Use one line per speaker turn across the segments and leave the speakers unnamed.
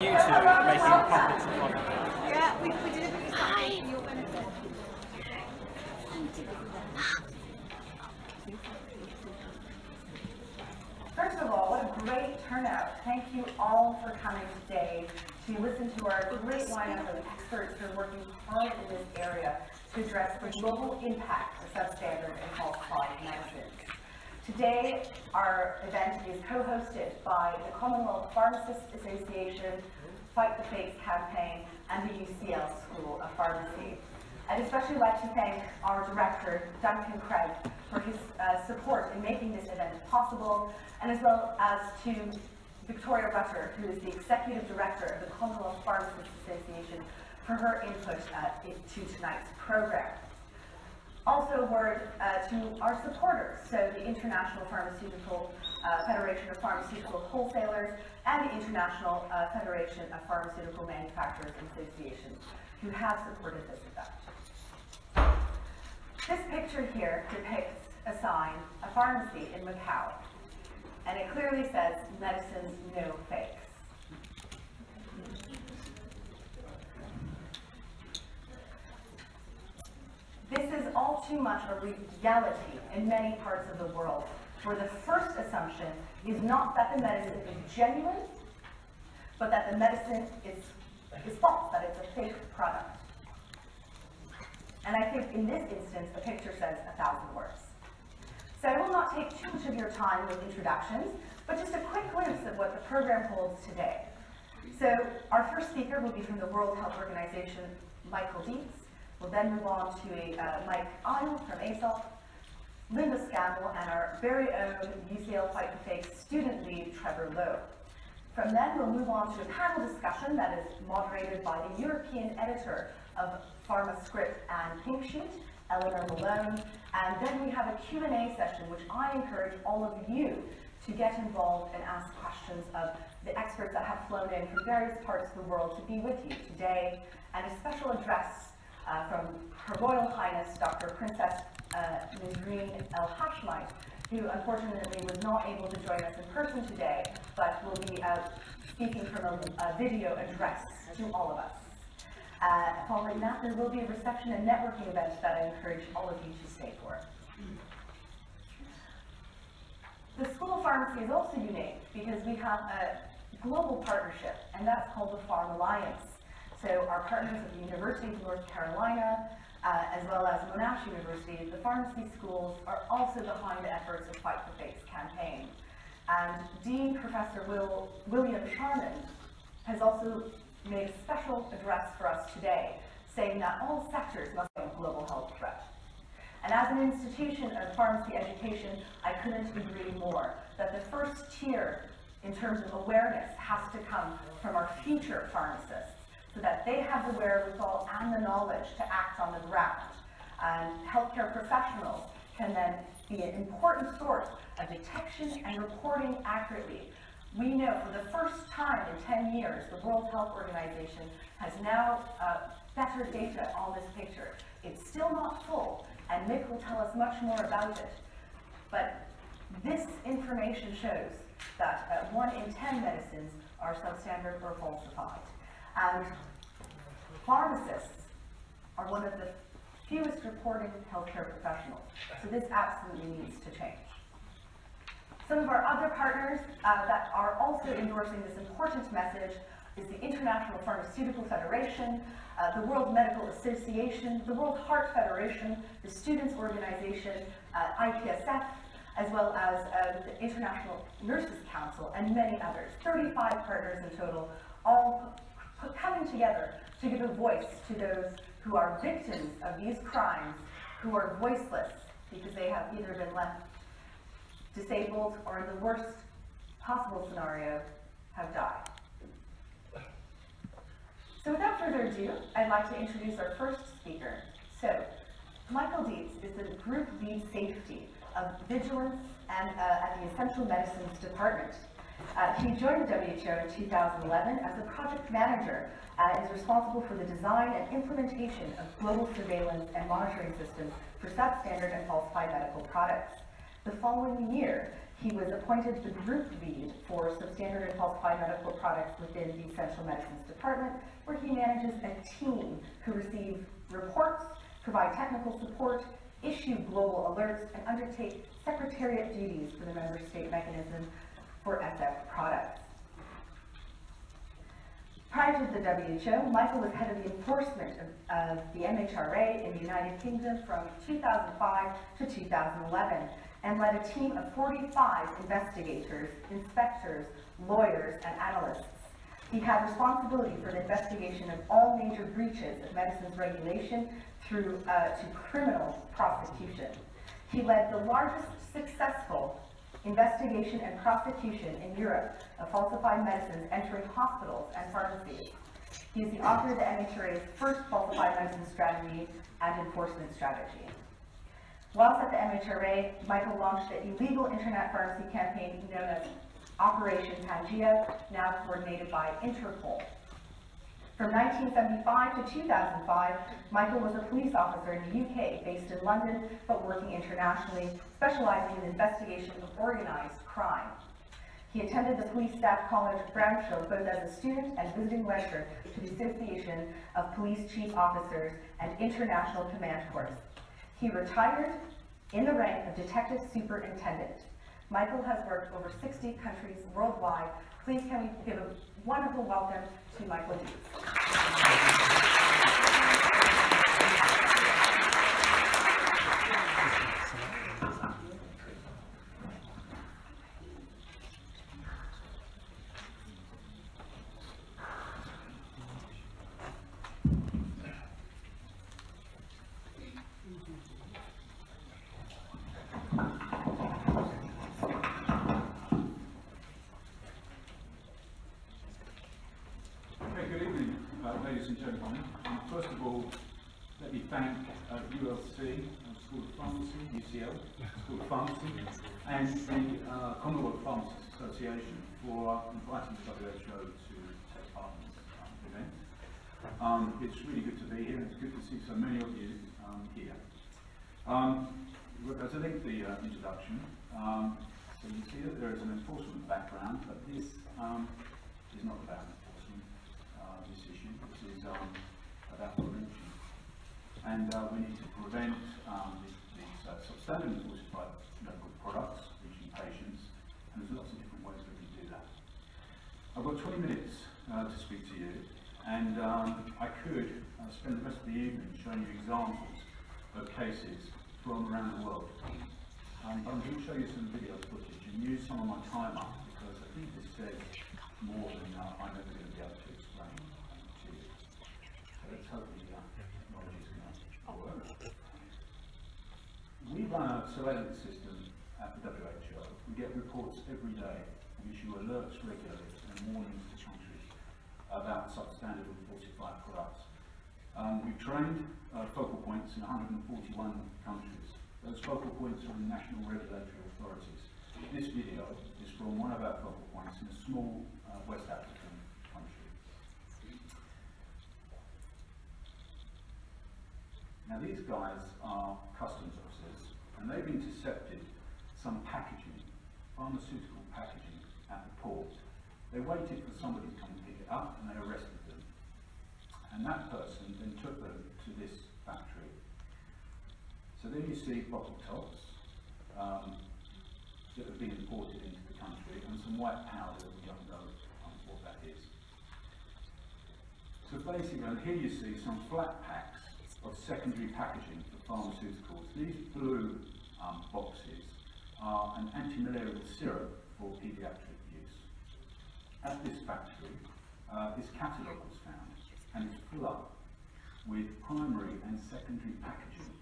you two making puppets of one.
Yeah, we, we deliberately started for your benefit.
First of all, what a great turnout. Thank you all for coming today to listen to our great lineup of experts who are working hard in this area to address the global impact of substandard and falsified medicines. Today, our event is co-hosted by the Commonwealth Pharmacists Association, Fight the Fakes campaign, and the UCL School of Pharmacy. I'd especially like to thank our director, Duncan Craig, for his uh, support in making this event possible, and as well as to Victoria Rutter, who is the executive director of the Commonwealth Pharmacists Association, for her input uh, to tonight's program. Also a word uh, to our supporters, so the International Pharmaceutical uh, Federation of Pharmaceutical Wholesalers and the International uh, Federation of Pharmaceutical Manufacturers and Associations, who have supported this event. This picture here depicts a sign, a pharmacy in Macau, and it clearly says, medicines, no fakes. This is all too much a reality in many parts of the world, where the first assumption is not that the medicine is genuine, but that the medicine is, is false, that it's a fake product. And I think in this instance, a picture says a thousand words. So I will not take too much of your time with introductions, but just a quick glimpse of what the program holds today. So our first speaker will be from the World Health Organization, Michael Deats. We'll then move on to uh, Mike Isle from ASOP, Lynda Scammell, and our very own UCL Fight the Fake student lead, Trevor Lowe. From then, we'll move on to a panel discussion that is moderated by the European editor of PharmaScript and Pink Sheet, Eleanor Malone, and then we have a Q&A session, which I encourage all of you to get involved and ask questions of the experts that have flown in from various parts of the world to be with you today, and a special address uh, from Her Royal Highness Dr. Princess uh, Nisreen El Hashemite, who unfortunately was not able to join us in person today, but will be speaking from a, a, video address to all of us. Uh, following that, there will be a reception and networking event that I encourage all of you to stay for. The School of Pharmacy is also unique because we have a global partnership, and that's called the PharmAlliance. So our partners at the University of North Carolina, uh, as well as Monash University, the pharmacy schools are also behind the efforts of Fight the Fakes campaign. And Dean Professor Will, William Charman has also made a special address for us today, saying that all sectors must be a global health threat. And as an institution of pharmacy education, I couldn't agree more that the first tier in terms of awareness has to come from our future pharmacists so that they have the wherewithal and the knowledge to act on the ground. And healthcare professionals can then be an important source of detection and reporting accurately. We know for the first time in 10 years, the World Health Organization has now uh, better data on this picture. It's still not full, and Nick will tell us much more about it. But this information shows that uh, 1 in 10 medicines are substandard or falsified. And pharmacists are one of the fewest reporting healthcare professionals. So this absolutely needs to change. Some of our other partners uh, that are also endorsing this important message is the International Pharmaceutical Federation, uh, the World Medical Association, the World Heart Federation, the Students Organization, uh, IPSF, as well as uh, the International Nurses Council, and many others. 35 partners in total, all coming together to give a voice to those who are victims of these crimes, who are voiceless because they have either been left disabled or in the worst possible scenario, have died. So without further ado, I'd like to introduce our first speaker. So, Michael Deats is the Group Lead Safety of Vigilance and uh, at the Essential Medicines Department. Uh, he joined WHO in 2011 as a project manager uh, and is responsible for the design and implementation of global surveillance and monitoring systems for substandard and falsified medical products. The following year, He was appointed the group lead for substandard and falsified medical products within the Essential Medicines Department, where he manages a team who receive reports, provide technical support, issue global alerts, and undertake secretariat duties for the member state mechanism for products. Prior to the WHO, Michael was head of the enforcement of, of the MHRA in the United Kingdom from 2005 to 2011 and led a team of 45 investigators, inspectors, lawyers, and analysts. He had responsibility for the investigation of all major breaches of medicines regulation through uh, to criminal prosecution. He led the largest successful investigation and prosecution in Europe of falsified medicines entering hospitals and pharmacies. He is the author of the MHRA's first falsified medicine strategy and enforcement strategy. Whilst at the MHRA, Michael launched the illegal internet pharmacy campaign known as Operation Pangea, now coordinated by Interpol. From 1975 to 2005, Michael was a police officer in the UK, based in London, but working internationally, specializing in investigation of organized crime. He attended the Police Staff College Bramshill both as a student and visiting lecturer to the Association of Police Chief Officers and International Command Corps. He retired in the rank of Detective Superintendent. Michael has worked over 60 countries worldwide. Please can we give a wonderful welcome to Michael Deats.
Okay, good evening, uh, ladies and gentlemen. Um, First of all, let me thank uh, ULC, uh, School of Pharmacy, UCL, School of Pharmacy, and the uh, Commonwealth Pharmacists Association for inviting the WHO to take part in this um, event. Um, It's really good to be here, and it's good to see so many of you um, here. Um, As a lengthy uh, introduction, um, so you see that there is an enforcement background, but this um, is not about enforcement, uh, this issue. This is about prevention. And uh, we need to prevent um, these, substandard and falsified medical products reaching patients, and there's lots of different ways we can do that. I've got 20 minutes uh, to speak to you, and um, I could uh, spend the rest of the evening showing you examples of cases from around the world. Um, but I'm going to show you some video footage and use some of my time up because I think this says more than uh, I'm ever going to be able to explain um, to you. So let's hope the uh, technology is going to work. Run a surveillance system at the WHO. We get reports every day. We issue alerts regularly and warnings to countries about substandard and falsified products. Um, we've trained uh, focal points in 141 countries. Those focal points are in national regulatory authorities. This video is from one of our focal points in a small uh, West African country. Now these guys are customs officers and they've intercepted some packaging, pharmaceutical packaging at the port. They waited for somebody to come and pick it up and they arrested them. And that person then took them to this factory. So then you see bottle tops um, that have been imported into the country and some white powder that we don't know what that is. So basically, and here you see some flat packs of secondary packaging pharmaceuticals. These blue um, boxes are an anti-malarial syrup for paediatric use. At this factory, uh, this catalogue was found and it's full up with primary and secondary packaging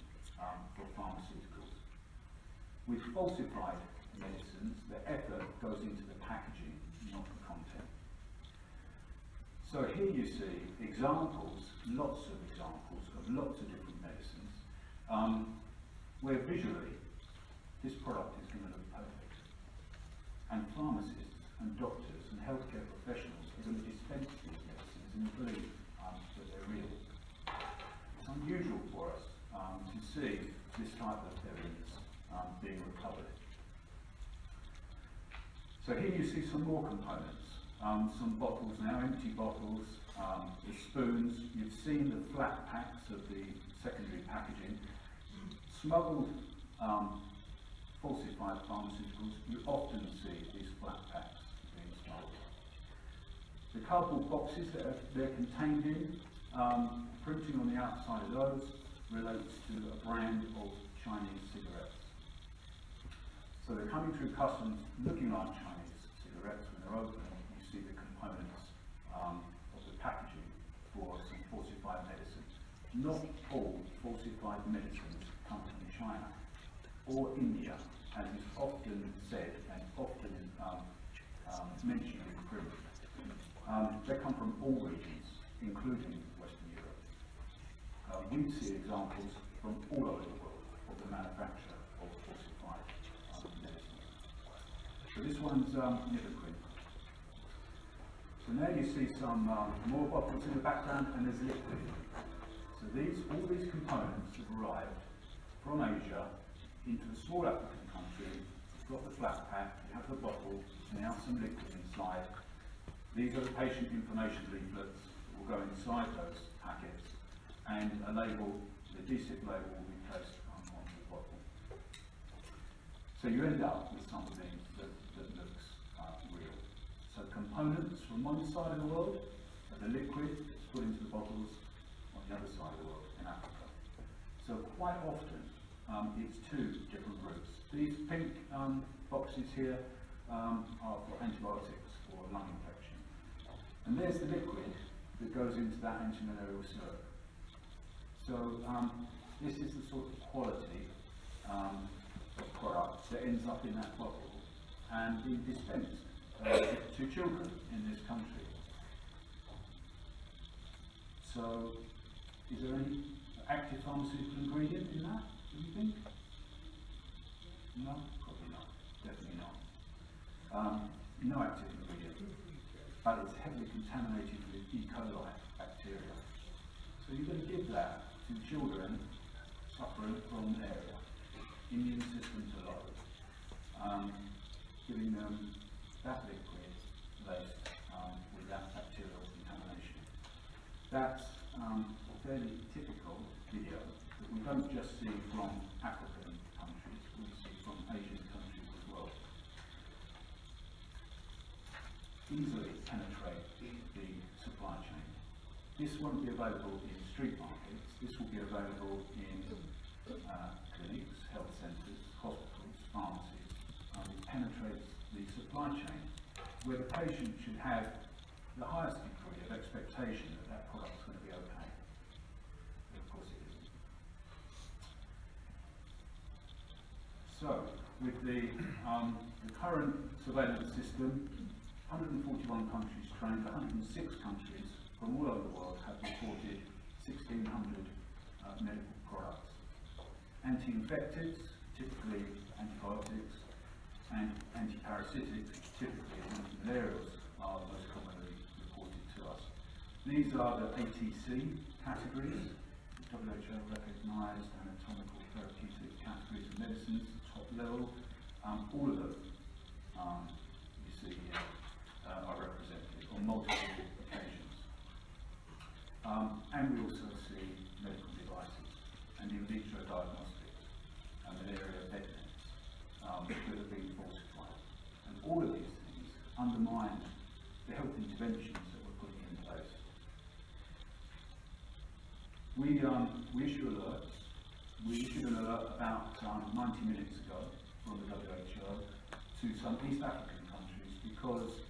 um, for pharmaceuticals. With falsified medicines, the effort goes into the packaging, not the content. So here you see examples, lots of examples of lots of different um, where visually this product is going to look perfect. And pharmacists and doctors and healthcare professionals are going to dispense these medicines and believe um, that they're real. It's unusual for us um, to see this type of evidence um, being recovered. So here you see some more components. Um, some bottles now, empty bottles, um, the spoons. You've seen the flat packs of the secondary packaging. Smuggled um, falsified pharmaceuticals, you often see these flat packs being smuggled. The cardboard boxes that are, they're contained in, um, printing on the outside of those relates to a brand of Chinese cigarettes. So they're coming through customs looking like Chinese cigarettes when they're open. You see the components um, of the packaging for some falsified medicine. Not all falsified from China or India, as is often said and often um, um, mentioned in print. Um, they come from all regions, including Western Europe. Uh, we see examples from all over the world of the manufacture of falsified um, medicine. So this one's um. So now you see some um, more bottles in the background and there's liquid. So these, all these components have arrived from Asia into a small African country. You've got the flat pack, you have the bottle, now some liquid inside. These are the patient information leaflets that will go inside those packets and a label, the adhesive label will be placed on, onto the bottle. So you end up with something that, that looks uh, real. So components from one side of the world the liquid that's put into the bottles on the other side of the world in Africa. So quite often um, it's two different groups. These pink um, boxes here um, are for antibiotics for lung infection. And there's the liquid that goes into that antimalarial syrup. So um, this is the sort of quality um, of product that ends up in that bottle and being dispensed uh, to children in this country. So, is there any active pharmaceutical ingredient in that, No, probably not. Definitely not. Um, no active ingredient. But it's heavily contaminated with E. coli bacteria. So you're going to give that to children suffering from area, immune systems low, um, giving them that liquid laced um, with that bacterial contamination. That's um, fairly Easily penetrate the supply chain. This won't be available in street markets, this will be available in uh, clinics, health centres, hospitals, pharmacies. Um, it penetrates the supply chain where the patient should have the highest degree of expectation that that product is going to be okay. But of course it isn't. So, with the, um, the current surveillance system, 141 countries trained, 106 countries from all over the world have reported 1,600 uh, medical products. Anti-infectives, typically antibiotics, and antiparasitics, typically antimalarials, are most commonly reported to us. These are the ATC categories, WHO recognised anatomical therapeutic categories of medicines, top level. Um, all of them, um, you see here, uh, are represented on multiple occasions. Um, and we also see medical devices and in vitro diagnostics and malaria bed nets um, that have been falsified. And all of these things undermine the health interventions that we're putting in place. We, um, we issue alerts. We issued an alert about um, 90 minutes ago from the WHO to some East African countries because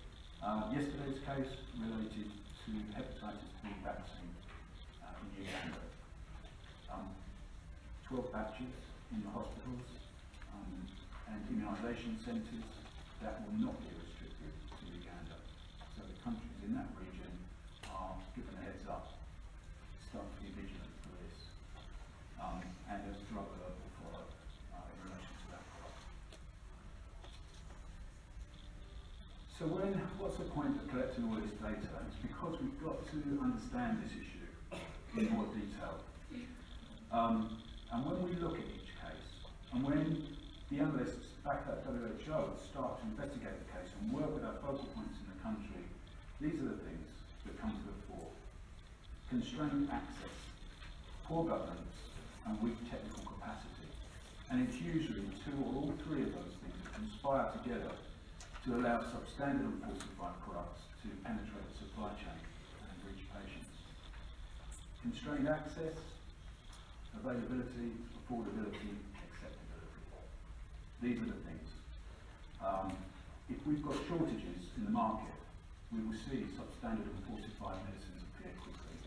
uh, yesterday's case related to hepatitis B vaccine uh, in Uganda. Um, 12 batches in the hospitals um, and immunisation centres that will not be restricted to Uganda. So the countries in that region are given a heads up, start to be vigilant for this. Um, and a drug alert will follow uh, in relation to that product. So when, what's the point of collecting all this data? It's because we've got to understand this issue in more detail. Um, and when we look at each case, and when the analysts back at WHO, start to investigate the case and work with our focal points in the country, these are the things that come to the fore. Constrained access, poor governance, and weak technical capacity. And it's usually two or all three of those things that conspire together to allow substandard and falsified products to penetrate the supply chain and reach patients. Constrained access, availability, affordability, acceptability. These are the things. Um, if we've got shortages in the market, we will see substandard and falsified medicines appear quickly.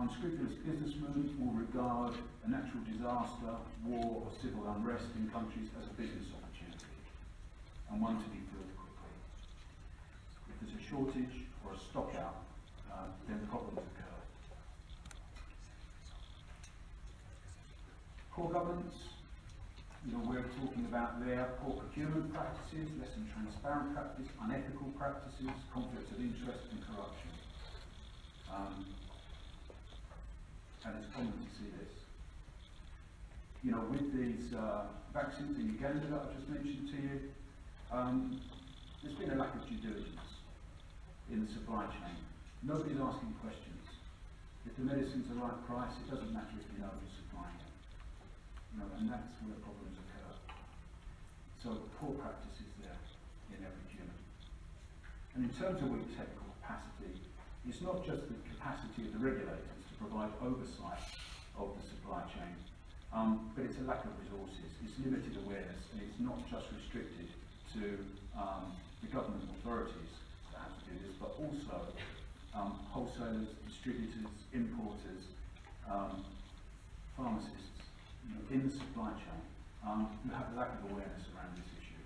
Unscrupulous businessmen will regard a natural disaster, war or civil unrest in countries as a business opportunity and one to be filled quickly. If there's a shortage or a stock out, uh, then problems occur. Poor governance, you know, we're talking about there poor procurement practices, less than transparent practice, unethical practices, conflicts of interest and corruption. Um, and it's common to see this. You know, with these uh, vaccines in Uganda that I've just mentioned to you, um, there's been a lack of due diligence in the supply chain. Nobody's asking questions. If the medicine's the right price, it doesn't matter if you know who's supplying it. And that's where problems occur. So poor practices there in every human. And in terms of weak technical capacity, it's not just the capacity of the regulators to provide oversight of the supply chain, um, but it's a lack of resources, it's limited awareness, and it's not just restricted to um, the government authorities that have to do this, but also um, wholesalers, distributors, importers, um, pharmacists, you know, in the supply chain, um, who have a lack of awareness around this issue.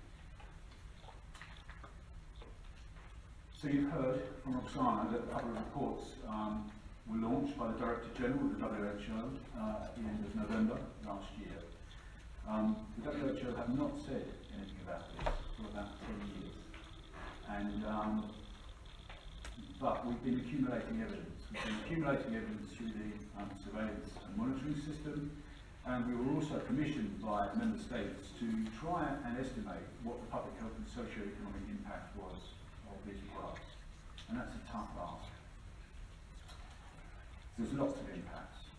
So you've heard from Roxana that a couple of reports um, were launched by the Director General of the WHO uh, at the end of November last year. Um, the WHO have not said anything about this for about 10 years. And, um, but we've been accumulating evidence. We've been accumulating evidence through the um, surveillance and monitoring system, and we were also commissioned by member states to try and estimate what the public health and socio-economic impact was of these products. And that's a tough ask. There's lots of impacts.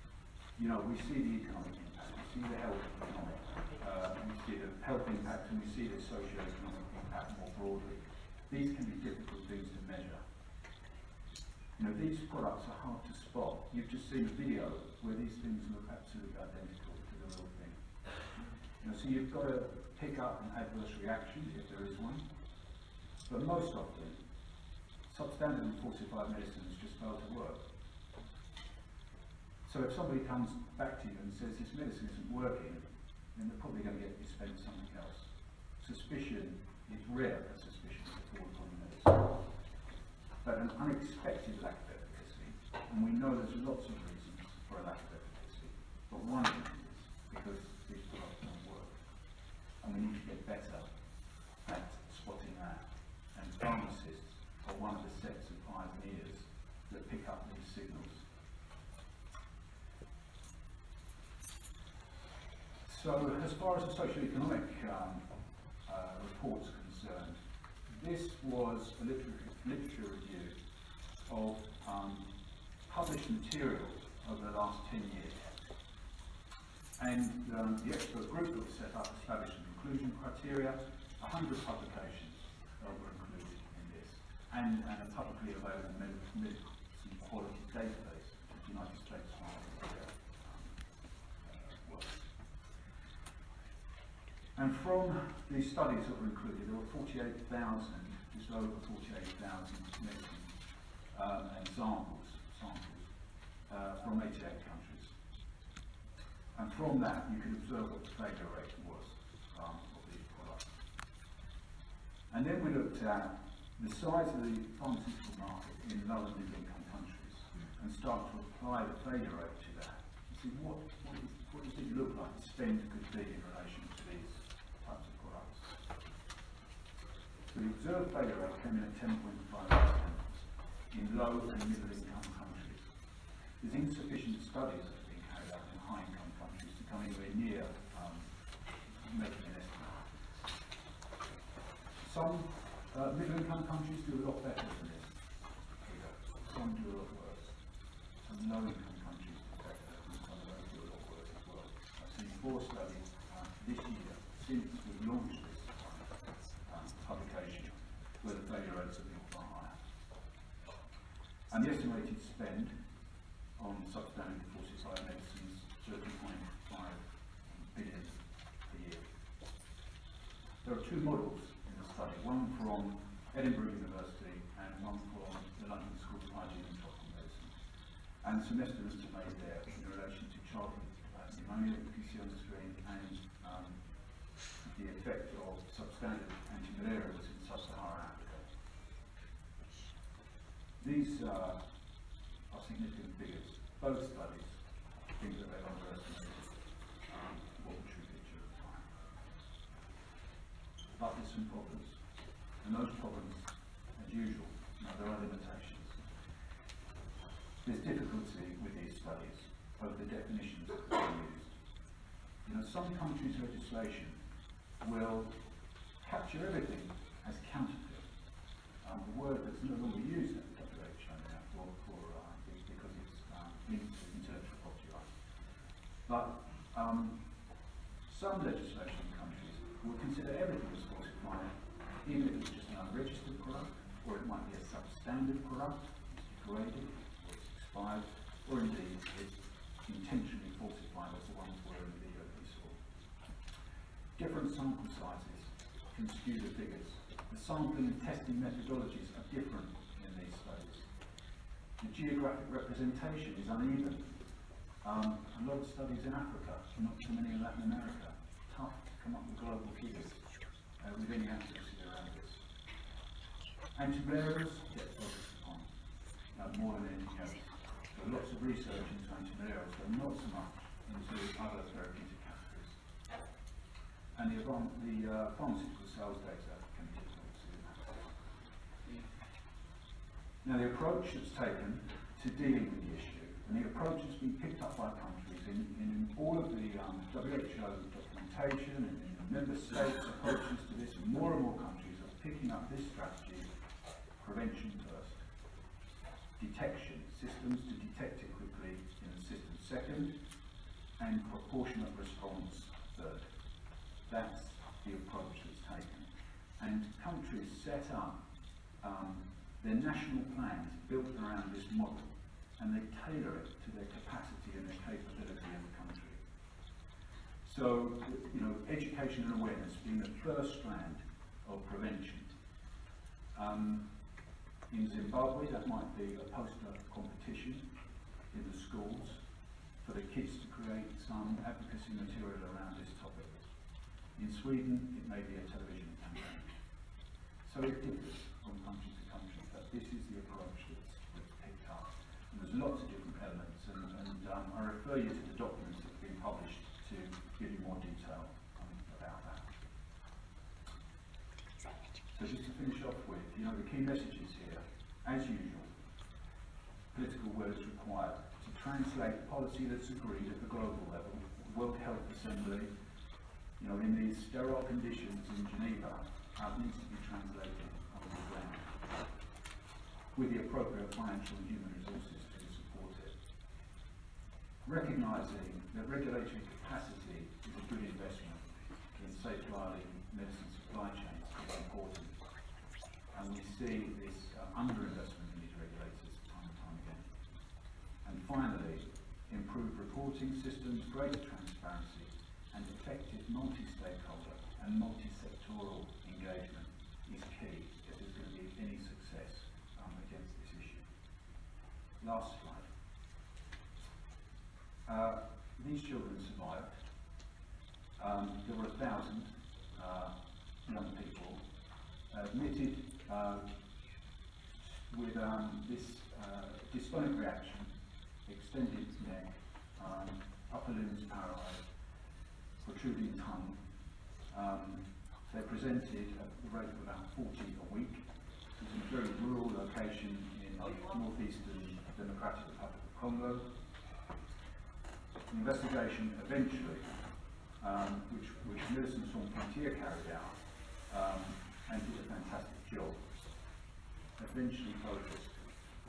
You know, we see the economic impact, we see the health economic, uh, the health impact, and we see the socio-economic impact more broadly. These can be difficult things to measure. You know, these products are hard to spot. You've just seen a video where these things look absolutely identical to the real thing. You know, so you've got to pick up an adverse reaction if there is one. But most often, substandard and falsified medicines just fail to work. So if somebody comes back to you and says this medicine isn't working, then they're probably going to get dispensed something else. Suspicion is rare for suspicion upon the medicine. But an unexpected lack of efficacy, and we know there's lots of reasons for a lack of efficacy, but one of them is because these products don't work. And we need to get better at spotting that. And pharmacists are one of the sets of eyes and ears that pick up these signals. So as far as the socio-economic um, uh, report's concerned, this was a literature, literature review of um, published material over the last 10 years. And um, the expert group that was set up established a conclusion criteria, 100 publications were included in this, and, and a publicly available med- medicine quality database, which the United States Pharmaceutical um, uh, works. And from the studies that were included, there were 48,000, just over 48,000 medicines um, and samples, uh, from 88 countries. And from that, you can observe what the failure rate was um, of these products. And then we looked at the size of the pharmaceutical market in low and middle income countries and start to apply the failure rate to that. See what, what, is, what does it look like spend could be in relation to these types of products. So the observed failure rate came in at 10.5% in low and middle income countries. There's insufficient studies that have been carried out in high income countries to come anywhere near um, making an estimate. Some uh, middle-income countries do a lot better than this. Some do a lot worse. Some low-income countries do better, some of those do a lot worse as well. I've seen four studies uh, this year since we launched this um, publication where the failure rates have been far higher. And the estimated spend on substandard falsified medicines, 30.5 billion a year. There are two models in the study, one from Edinburgh University and one from the London School of Hygiene and Tropical Medicine. And some estimates are made there in relation to childhood uh, pneumonia, that you can see on the screen, and um, the effect of substandard antimalarials in sub-Saharan Africa. These uh, are significant figures. Both studies think that they've underestimated um, what the true picture of the time. But there's some problems. And those problems, as usual, now there are limitations. There's difficulty with these studies, both the definitions that are used. You know, some countries' legislation will capture everything as counterfeit. Um, the word that's no longer used at the WHO now for, for uh, be- because it's um, linked to intellectual property rights. But um, some legislation in countries will consider everything as falsified, even if it's just an unregistered product, or it might be a substandard product, it's degraded, or it's expired, or indeed it's intentionally falsified as the ones were in the video that we saw. Different sample sizes can skew the figures. The sampling and testing methodologies are different in these studies. The geographic representation is uneven. Um, a lot of studies in Africa, not too many in Latin America. Tough to come up with global figures uh, with any accuracy around this. Antimalarials get focused upon uh, more than anything else. Are lots of research into antimalarials, but not so much into other therapeutic categories. And the, the uh, pharmaceutical sales data can be difficult to see that. Now, the approach that's taken to dealing with the issue, and the approach that's been picked up by countries in, in all of the um, WHO documentation and in the member states' approaches to this, and more and more countries are picking up this strategy prevention first, detection, systems to detect it quickly in the system second, and proportionate response third. That's the approach that's taken. And countries set up um, their national plans built around this model, and they tailor it to their capacity and their capability in the country. So, you know, education and awareness being the first strand of prevention. Um, in Zimbabwe, that might be a poster competition in the schools for the kids to create some advocacy material around this topic. In Sweden, it may be a television campaign. So it differs from country this is the approach that's, that's picked up. And there's lots of different elements, and, and um, I refer you to the documents that have been published to give you more detail about that. So just to finish off with, you know, the key messages here, as usual, political will is required to translate policy that's agreed at the global level, World Health Assembly, you know, in these sterile conditions in Geneva, it needs to be translated with the appropriate financial and human resources to support it. Recognising that regulatory capacity is a good investment in safeguarding medicine supply chains is important. And we see this uh, underinvestment in these regulators time and time again. And finally, improved reporting systems, greater transparency, and effective multi-stakeholder and multi-sectoral engagement is key if there's going to be any success um, against this issue. Last slide. Uh, these children survived. Um, there were a thousand uh, young people admitted uh, with um, this uh, dystonic reaction, extended neck, um, upper limbs paralysed, protruding tongue. Um, they presented at the rate of about 40 a week. It was a very rural location in the northeastern Democratic Republic of Congo. The investigation eventually, um, which, which Médecins Sans Frontières carried out, um, and did a fantastic job, eventually focused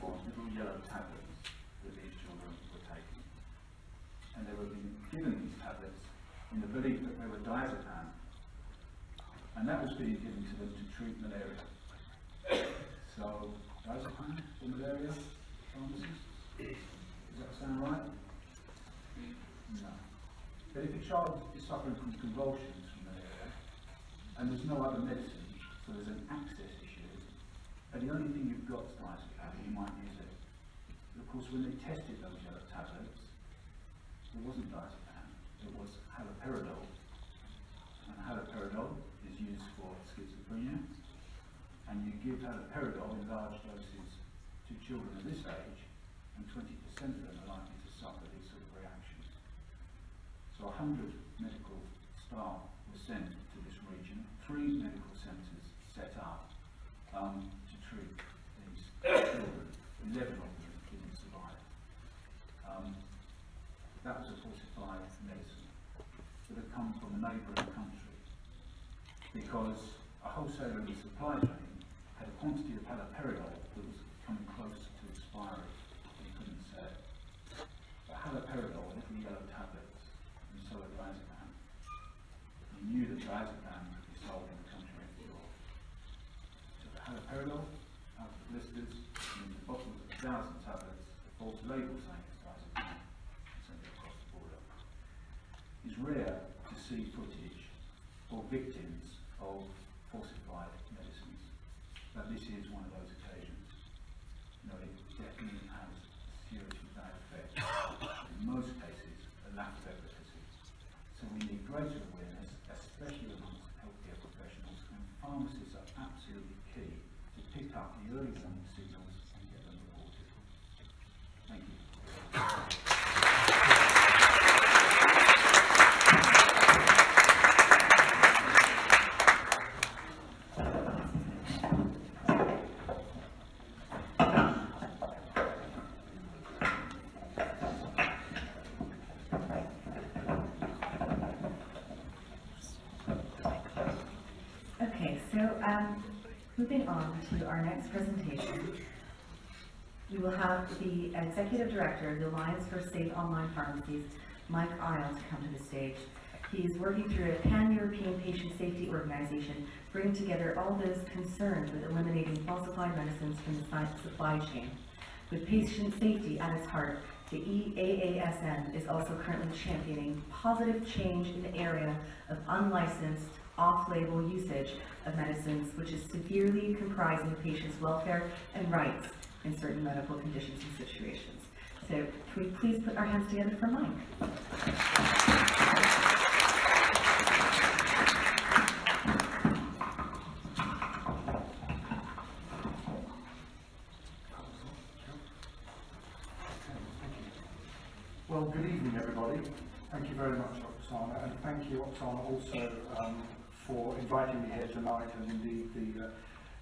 on little yellow tablets that these children were taking. And they were being given these tablets in the belief that they were diazepam, and that was being given to them to treat malaria. So, diazepam for malaria, pharmacists? Does that sound right? No. But if a child is suffering from convulsions from and there's no other medicine, so there's an access issue, and the only thing you've got is you might use it. Of course, when they tested those yellow tablets, it wasn't diazepam, it was haloperidol. And haloperidol is used for schizophrenia, and you give haloperidol in large doses children of this age, and 20% of them are likely to suffer these sort of reactions. So 100 medical staff were sent to this region, three medical centres set up um, to treat these children. 11 of them didn't survive. Um, that was a falsified medicine that had come from a neighbouring country because a wholesaler in the supply chain had a quantity of haloperidol that was coming close expiry and couldn't sell. But haloperidol, a little yellow tablets, and so had diazepam. He knew that diazepam could be sold in the country next door. So the haloperidol out of the blisters, and in the bottom of a thousand tablets, the false label saying it's diazepam, and sent it across the border. It's rare to see footage or victims of falsified medicines, but this is one of those occasions. You know, it definitely has a seriously bad effect. In most cases, a lack of efficacy. So we need greater awareness, especially amongst healthcare professionals, and pharmacists are absolutely key to pick up the early warning signals and get them reported. Thank you.
Okay, so um, moving on to our next presentation, we will have the Executive Director of the Alliance for Safe Online Pharmacies, Mike Isle, to come to the stage. He's working through a pan-European patient safety organization, bringing together all those concerned with eliminating falsified medicines from the supply chain. With patient safety at its heart, the EAASM is also currently championing positive change in the area of unlicensed, off-label usage of medicines, which is severely compromising patients' welfare and rights in certain medical conditions and situations. So can we please put our hands together for Mike?
Well, good evening, everybody. Thank you very much, Dr. Sana, and thank you, Oksana, also um, for inviting me here tonight, and indeed the uh,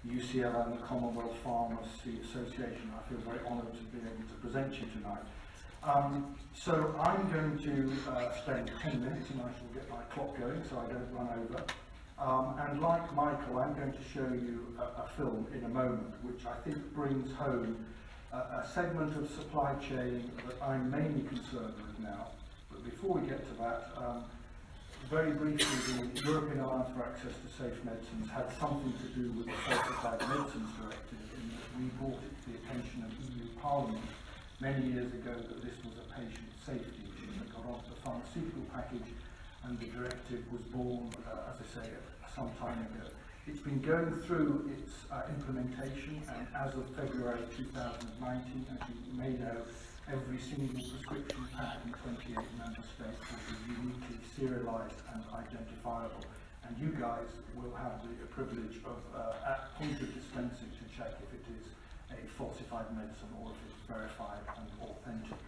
UCL and the Commonwealth Pharmacy Association. I feel very honoured to be able to present you tonight. Um, so I'm going to uh, spend 10 minutes, and I shall get my clock going so I don't run over. Um, and like Michael, I'm going to show you a, a film in a moment, which I think brings home a, a segment of supply chain that I'm mainly concerned with now. But before we get to that, um, very briefly, the European Alliance for Access to Safe Medicines had something to do with the Falsified Medicines Directive in that we brought it to the attention of EU Parliament many years ago that this was a patient safety issue that got onto the pharmaceutical package and the directive was born, uh, as I say, some time ago. It's been going through its uh, implementation and as of February 2019, as you may know, every single prescription pack in 28 member states will be uniquely serialised and identifiable. And you guys will have the privilege of, uh, at point of dispensing, to check if it is a falsified medicine or if it's verified and authentic.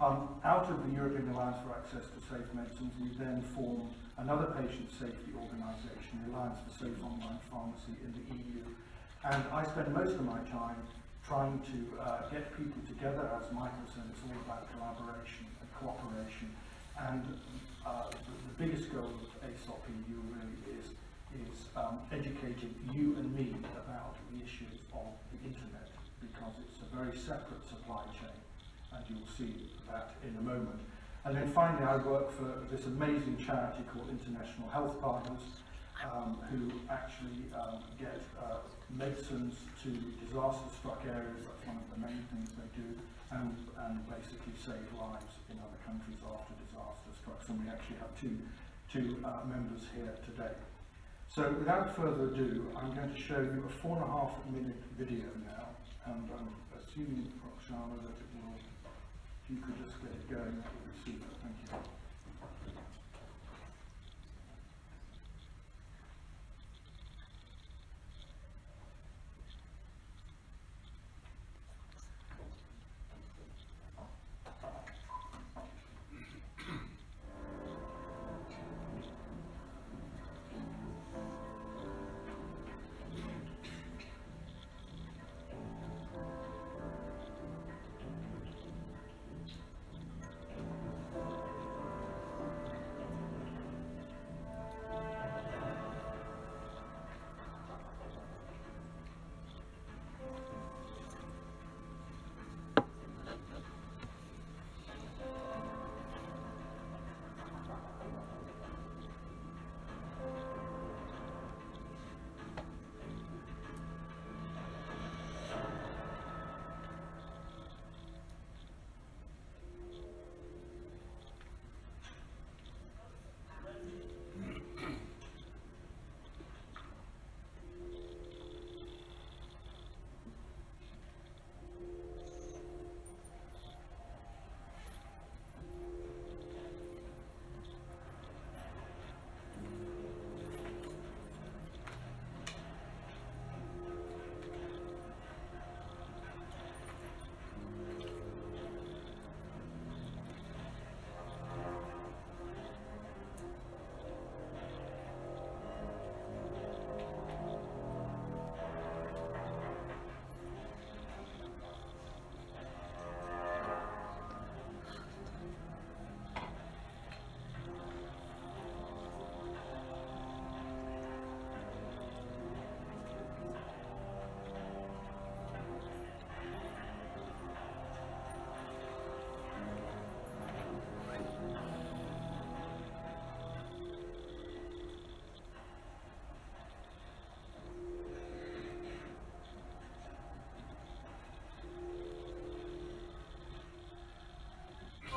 Um, out of the European Alliance for Access to Safe Medicines, we then formed another patient safety organisation, the Alliance for Safe Online Pharmacy in the EU. And I spend most of my time trying to uh, get people together, as Michael said, it's all about collaboration and cooperation. And uh, the, the biggest goal of ASOP EU really is is um, educating you and me about the issues of the internet because it's a very separate supply chain and you'll see that in a moment. And then finally I work for this amazing charity called International Health Partners um, who actually um, get uh, medicines to disaster struck areas, that's one of the main things they do, and, and basically save lives in other countries after disaster strikes. And we actually have two, two uh, members here today. So without further ado, I'm going to show you a four and a half minute video now, and I'm assuming, Oksana, that it will, if you could just get it going, that would be super. Thank you.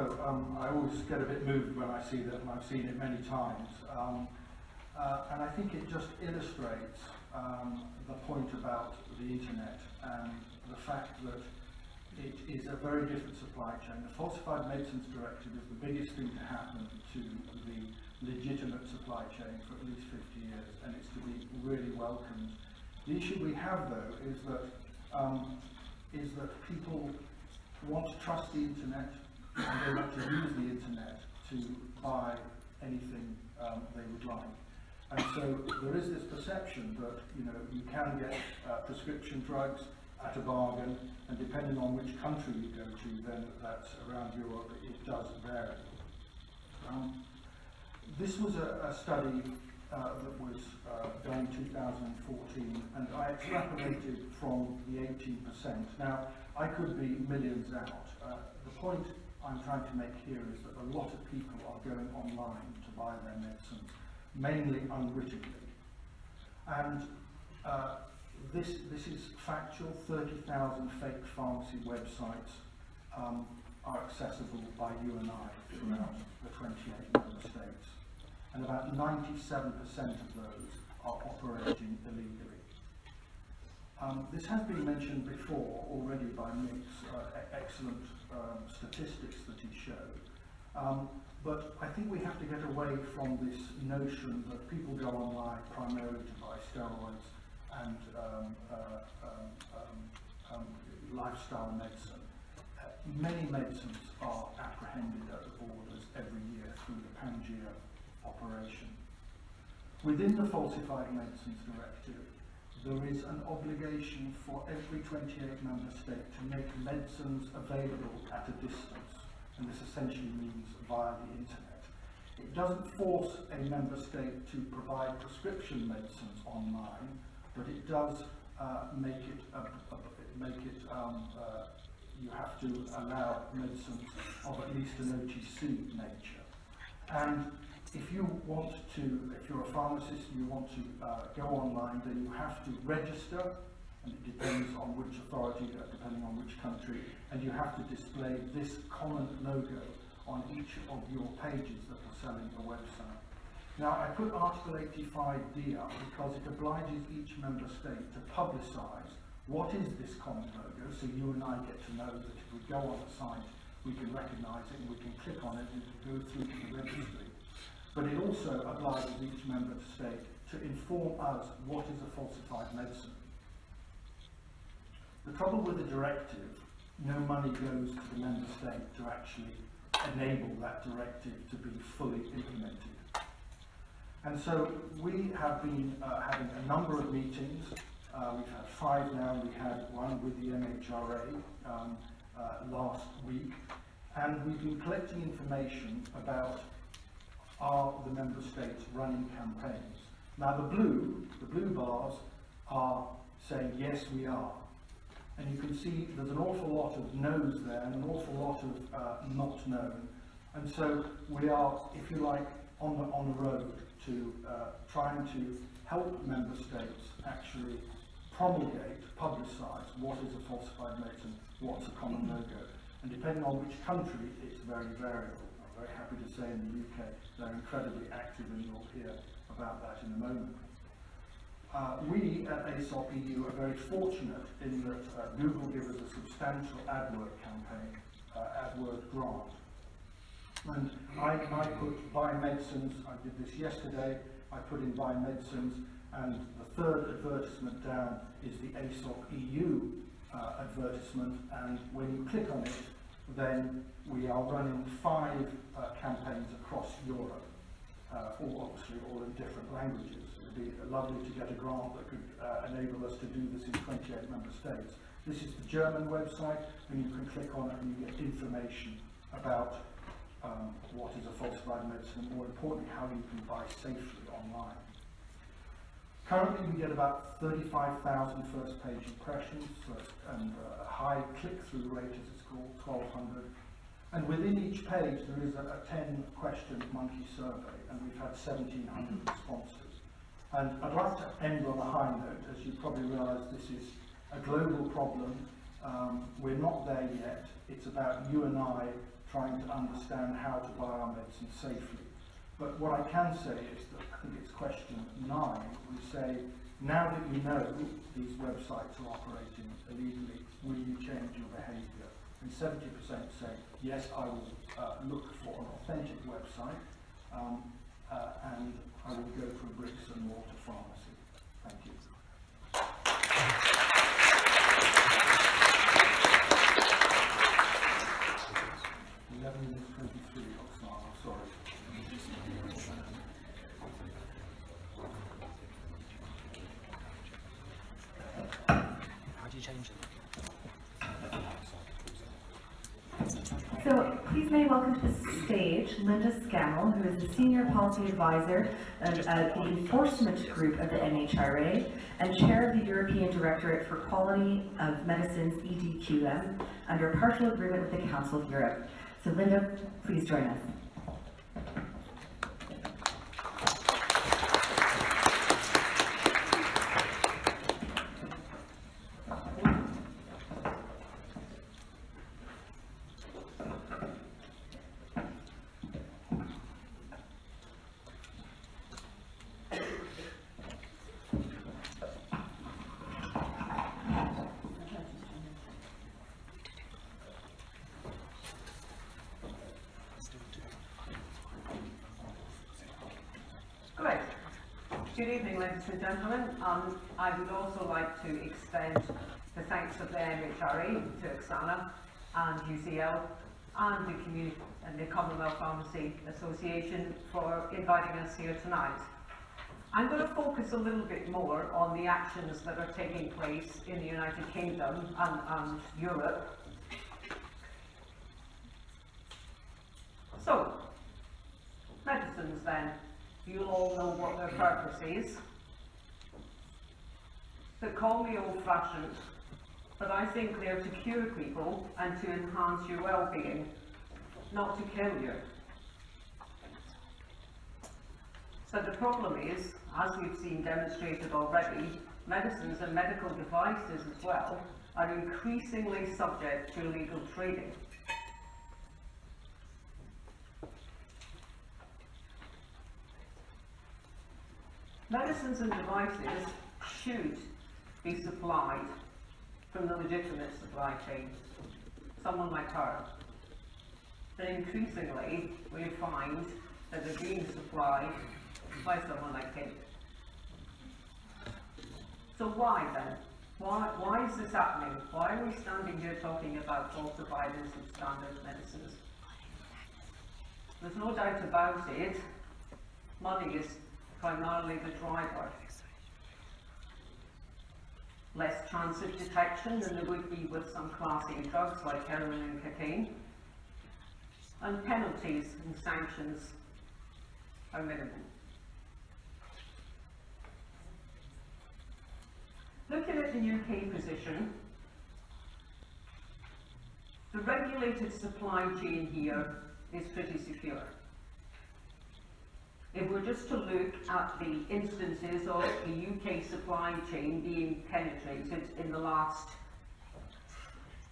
So um, I always get a bit moved when I see that, and I've seen it many times. Um, uh, and I think it just illustrates um, the point about the internet and the fact that it is a very different supply chain. The Falsified Medicines Directive is the biggest thing to happen to the legitimate supply chain for at least 50 years, and it's to be really welcomed. The issue we have, though, is that um, is that people want to trust the internet and they to use the internet to buy anything um, they would like. And so there is this perception that you know you can get uh, prescription drugs at a bargain, and depending on which country you go to, then that's around Europe, it does vary. Um, this was a, a study uh, that was uh, done in 2014, and I extrapolated from the 18%. Now, I could be millions out. Uh, the point I'm trying to make here is that a lot of people are going online to buy their medicines, mainly unwittingly. And uh, this, this is factual, 30,000 fake pharmacy websites um, are accessible by you and I throughout the 28 member states. And about 97% of those are operating illegally. Um, this has been mentioned before already by Mick's uh, excellent um, statistics that he showed. Um, but I think we have to get away from this notion that people go online primarily to buy steroids and um, uh, um, um, um, lifestyle medicine. Uh, many medicines are apprehended at the borders every year through the Pangea operation. Within the Falsified Medicines Directive, there is an obligation for every 28 member state to make medicines available at a distance, and this essentially means via the internet. It doesn't force a member state to provide prescription medicines online, but it does uh, make it, make it um, uh, you have to allow medicines of at least an OTC nature. And if you want to, if you're a pharmacist and you want to uh, go online, then you have to register, and it depends on which authority, uh, depending on which country, and you have to display this common logo on each of your pages that are selling the website. Now, I put Article 85D up because it obliges each member state to publicise what is this common logo, so you and I get to know that if we go on the site, we can recognise it and we can click on it and go through to the registry. But it also obliges each member state to inform us what is a falsified medicine. The trouble with the directive, no money goes to the member state to actually enable that directive to be fully implemented. And so we have been uh, having a number of meetings. Uh, we've had five now. We had one with the MHRA um, uh, last week. And we've been collecting information about are the member states running campaigns. Now the blue, the blue bars are saying yes we are. And you can see there's an awful lot of no's there and an awful lot of uh, not known. And so we are, if you like, on the, on the road to uh, trying to help member states actually promulgate, publicise what is a falsified medicine, what's a common logo. And depending on which country, it's very variable. Very happy to say in the UK they're incredibly active and you'll hear about that in a moment. Uh, we at ASOP EU are very fortunate in that uh, Google gives us a substantial AdWord campaign, uh, AdWord grant. And I, I put buy medicines, I did this yesterday, I put in buy medicines, and the third advertisement down is the ASOP EU uh, advertisement, and when you click on it, then we are running five uh, campaigns across Europe, uh, all obviously all in different languages. It would be lovely to get a grant that could uh, enable us to do this in 28 member states. This is the German website, and you can click on it and you get information about um, what is a falsified medicine, and more importantly, how you can buy safely online. Currently, we get about 35,000 first page impressions, so, and uh, a high click-through rate, it's called, 1,200. And within each page, there is a, a 10-question monkey survey, and we've had 1,700 responses. And I'd like to end on a high note. As you probably realise, this is a global problem. Um, we're not there yet. It's about you and I trying to understand how to buy our medicine safely. But what I can say is that, I think it's question nine, we say Now that you know these websites are operating illegally, will you change your behaviour? And 70% say, yes, I will uh, look for an authentic website um, uh, and I will go a bricks and mortar pharmacy. Thank you Oksana, sorry.
How do you change it?
So please may welcome to the stage Lynda Scammell, who is the Senior Policy Advisor of uh, the Enforcement Group of the MHRA and Chair of the European Directorate for Quality of Medicines, EDQM, under a partial agreement with the Council of Europe. So Linda, please join us.
Great. Good evening, ladies and gentlemen. Um, I would also like to the thanks of the MHRA to Oksana and UCL and the community and the Commonwealth Pharmacy Association for inviting us here tonight. I'm going to focus a little bit more on the actions that are taking place in the United Kingdom and, and Europe. So, medicines then. You'll all know what their purpose is. They call me old-fashioned, but I think they're to cure people and to enhance your well-being, not to kill you. But the problem is, as we've seen demonstrated already, medicines and medical devices as well are increasingly subject to illegal trading. Medicines and devices should be supplied from the legitimate supply chain, someone like her. But increasingly, we find that they're being supplied by someone like him. So why then? Why, why is this happening? Why are we standing here talking about falsified and substandard medicines? There's no doubt about it, money is primarily the driver. Less chance of detection than there would be with some class A drugs like heroin and cocaine. And penalties and sanctions are minimal. Looking at the UK position, the regulated supply chain here is pretty secure. If we're just to look at the instances of the UK supply chain being penetrated in the last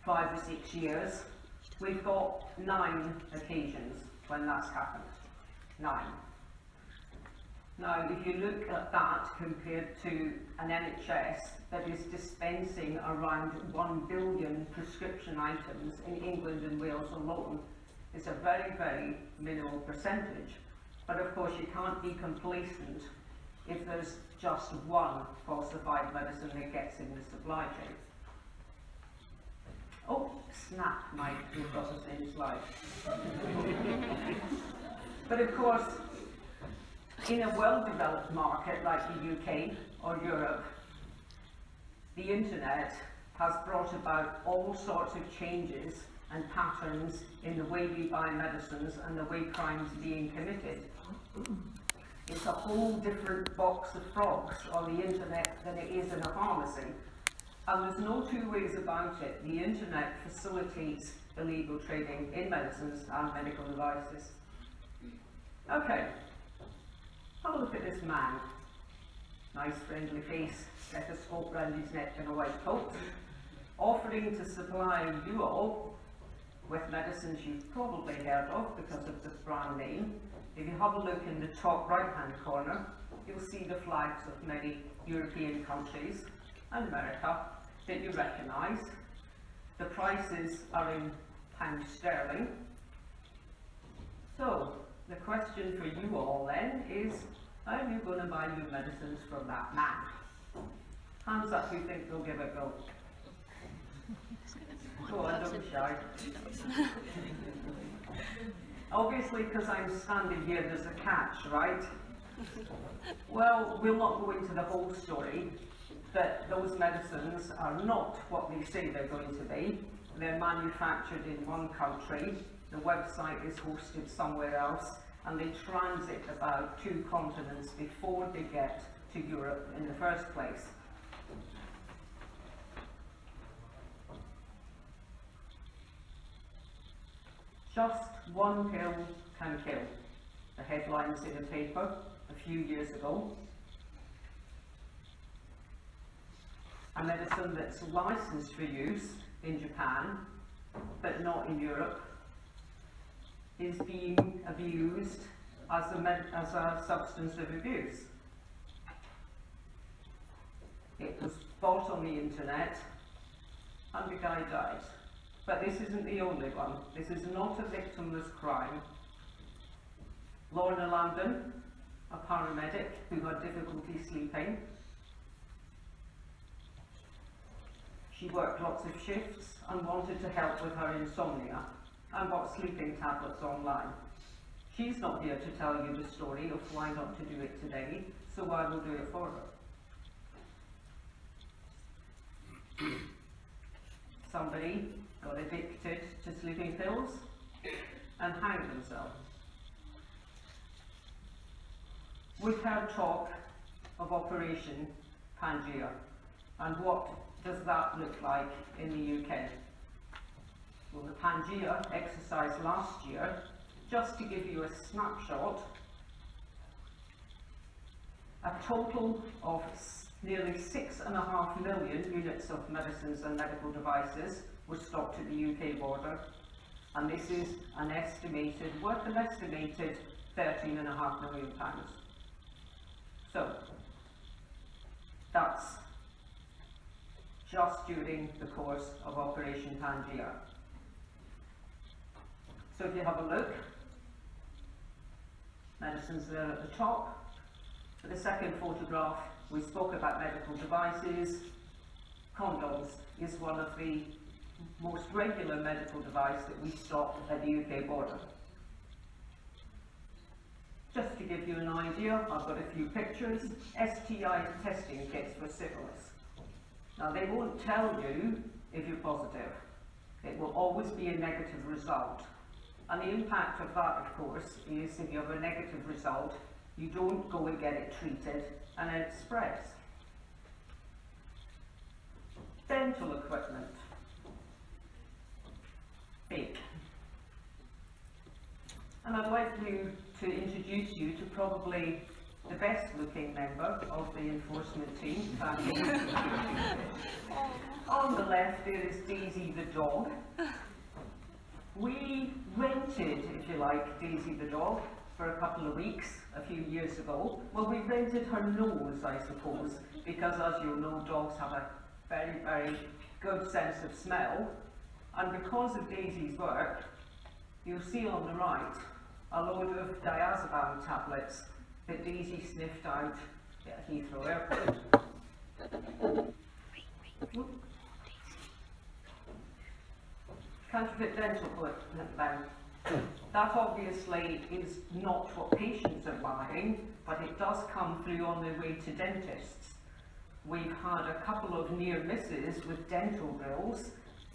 five or six years, we've got nine occasions when that's happened. Nine. Now, if you look at that compared to an NHS that is dispensing around 1 billion prescription items in England and Wales alone, it's a very, very minimal percentage. But of course, you can't be complacent if there's just one falsified medicine that gets in the supply chain. Oh, snap, Mike, we've got the same slide. but of course, in a well-developed market like the UK or Europe, the internet has brought about all sorts of changes and patterns in the way we buy medicines and the way crimes are being committed. It's a whole different box of frogs on the internet than it is in a pharmacy. And there's no two ways about it. The internet facilitates illegal trading in medicines and medical devices. Okay, have a look at this man. Nice friendly face, stethoscope round his neck and a white coat, offering to supply you all with medicines you've probably heard of because of the brand name. If you have a look in the top right hand corner, you'll see the flags of many European countries and America that you recognise. The prices are in pounds sterling. So, the question for you all then is, how are you going to buy your medicines from that man? Hands up who think they'll give it a go. Go on, don't be shy. Obviously, because I'm standing here, there's a catch, right? Well, we'll not go into the whole story, but those medicines are not what they say they're going to be. They're manufactured in one country, the website is hosted somewhere else, and they transit about two continents before they get to Europe in the first place. Just one pill can kill. The headlines in a paper a few years ago. A medicine that's licensed for use in Japan, but not in Europe, is being abused as a, as a substance of abuse. It was bought on the internet and the guy died. But this isn't the only one. This is not a victimless crime. Lorna Landon, a paramedic who had difficulty sleeping. She worked lots of shifts and wanted to help with her insomnia and bought sleeping tablets online. She's not here to tell you the story of why not to do it today, so I will do it for her. Somebody got addicted to sleeping pills and hanged themselves. We've heard talk of Operation Pangea and what does that look like in the UK? Well, the Pangea exercise last year, just to give you a snapshot, a total of nearly six and a half million units of medicines and medical devices were stopped at the UK border. And this is an estimated, worth an estimated 13 and a half million pounds. So, that's just during the course of Operation Pangea. So if you have a look, medicines there at the top. For the second photograph, we spoke about medical devices. Condoms is one of the most regular medical device that we stop at the UK border. Just to give you an idea, I've got a few pictures. STI testing kits for syphilis. Now they won't tell you if you're positive. It will always be a negative result. And the impact of that, of course, is if you have a negative result, you don't go and get it treated and it spreads. Dental equipment. And I'd like you to introduce you to probably the best looking member of the enforcement team. Um, on the left there is Daisy the dog. We rented, if you like, Daisy the dog for a couple of weeks a few years ago. Well, we rented her nose, I suppose, because as you know, dogs have a very, very good sense of smell. And because of Daisy's work, you'll see on the right a load of diazepam tablets that Daisy sniffed out at Heathrow Airport. Counterfeit dental then. That obviously is not what patients are buying, but it does come through on their way to dentists. We've had a couple of near misses with dental bills.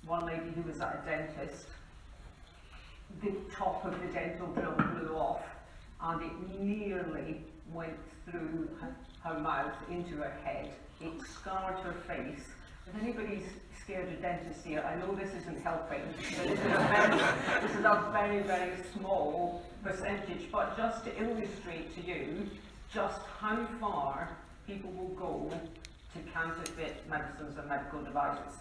One lady who was at a dentist, the top of the dental drill blew off and it nearly went through her, her mouth into her head. It scarred her face. If anybody's scared of dentists here, I know this isn't helping, this is a very, this is a very, very small percentage, but just to illustrate to you just how far people will go to counterfeit medicines and medical devices.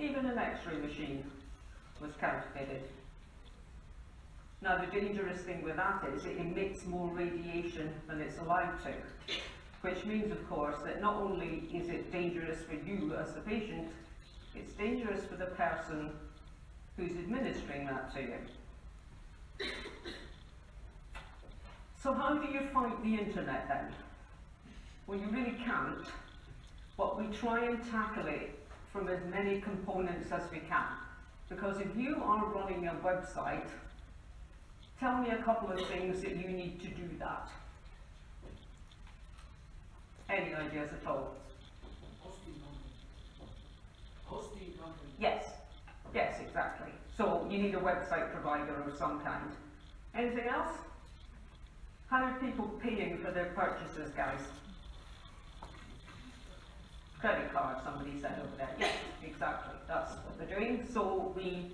Even an x-ray machine was counterfeited. Now, the dangerous thing with that is it emits more radiation than it's allowed to, which means, of course, that not only is it dangerous for you as the patient, it's dangerous for the person who's administering that to you. So how do you fight the internet then? Well, you really can't, but we try and tackle it from as many components as we can. Because if you are running a website, tell me a couple of things that you need to do that. Any ideas at all? Yes, yes, exactly. So you need a website provider of some kind. Anything else? How are people paying for their purchases, guys? Credit card, somebody said over there. Yes, exactly. That's what they're doing. So we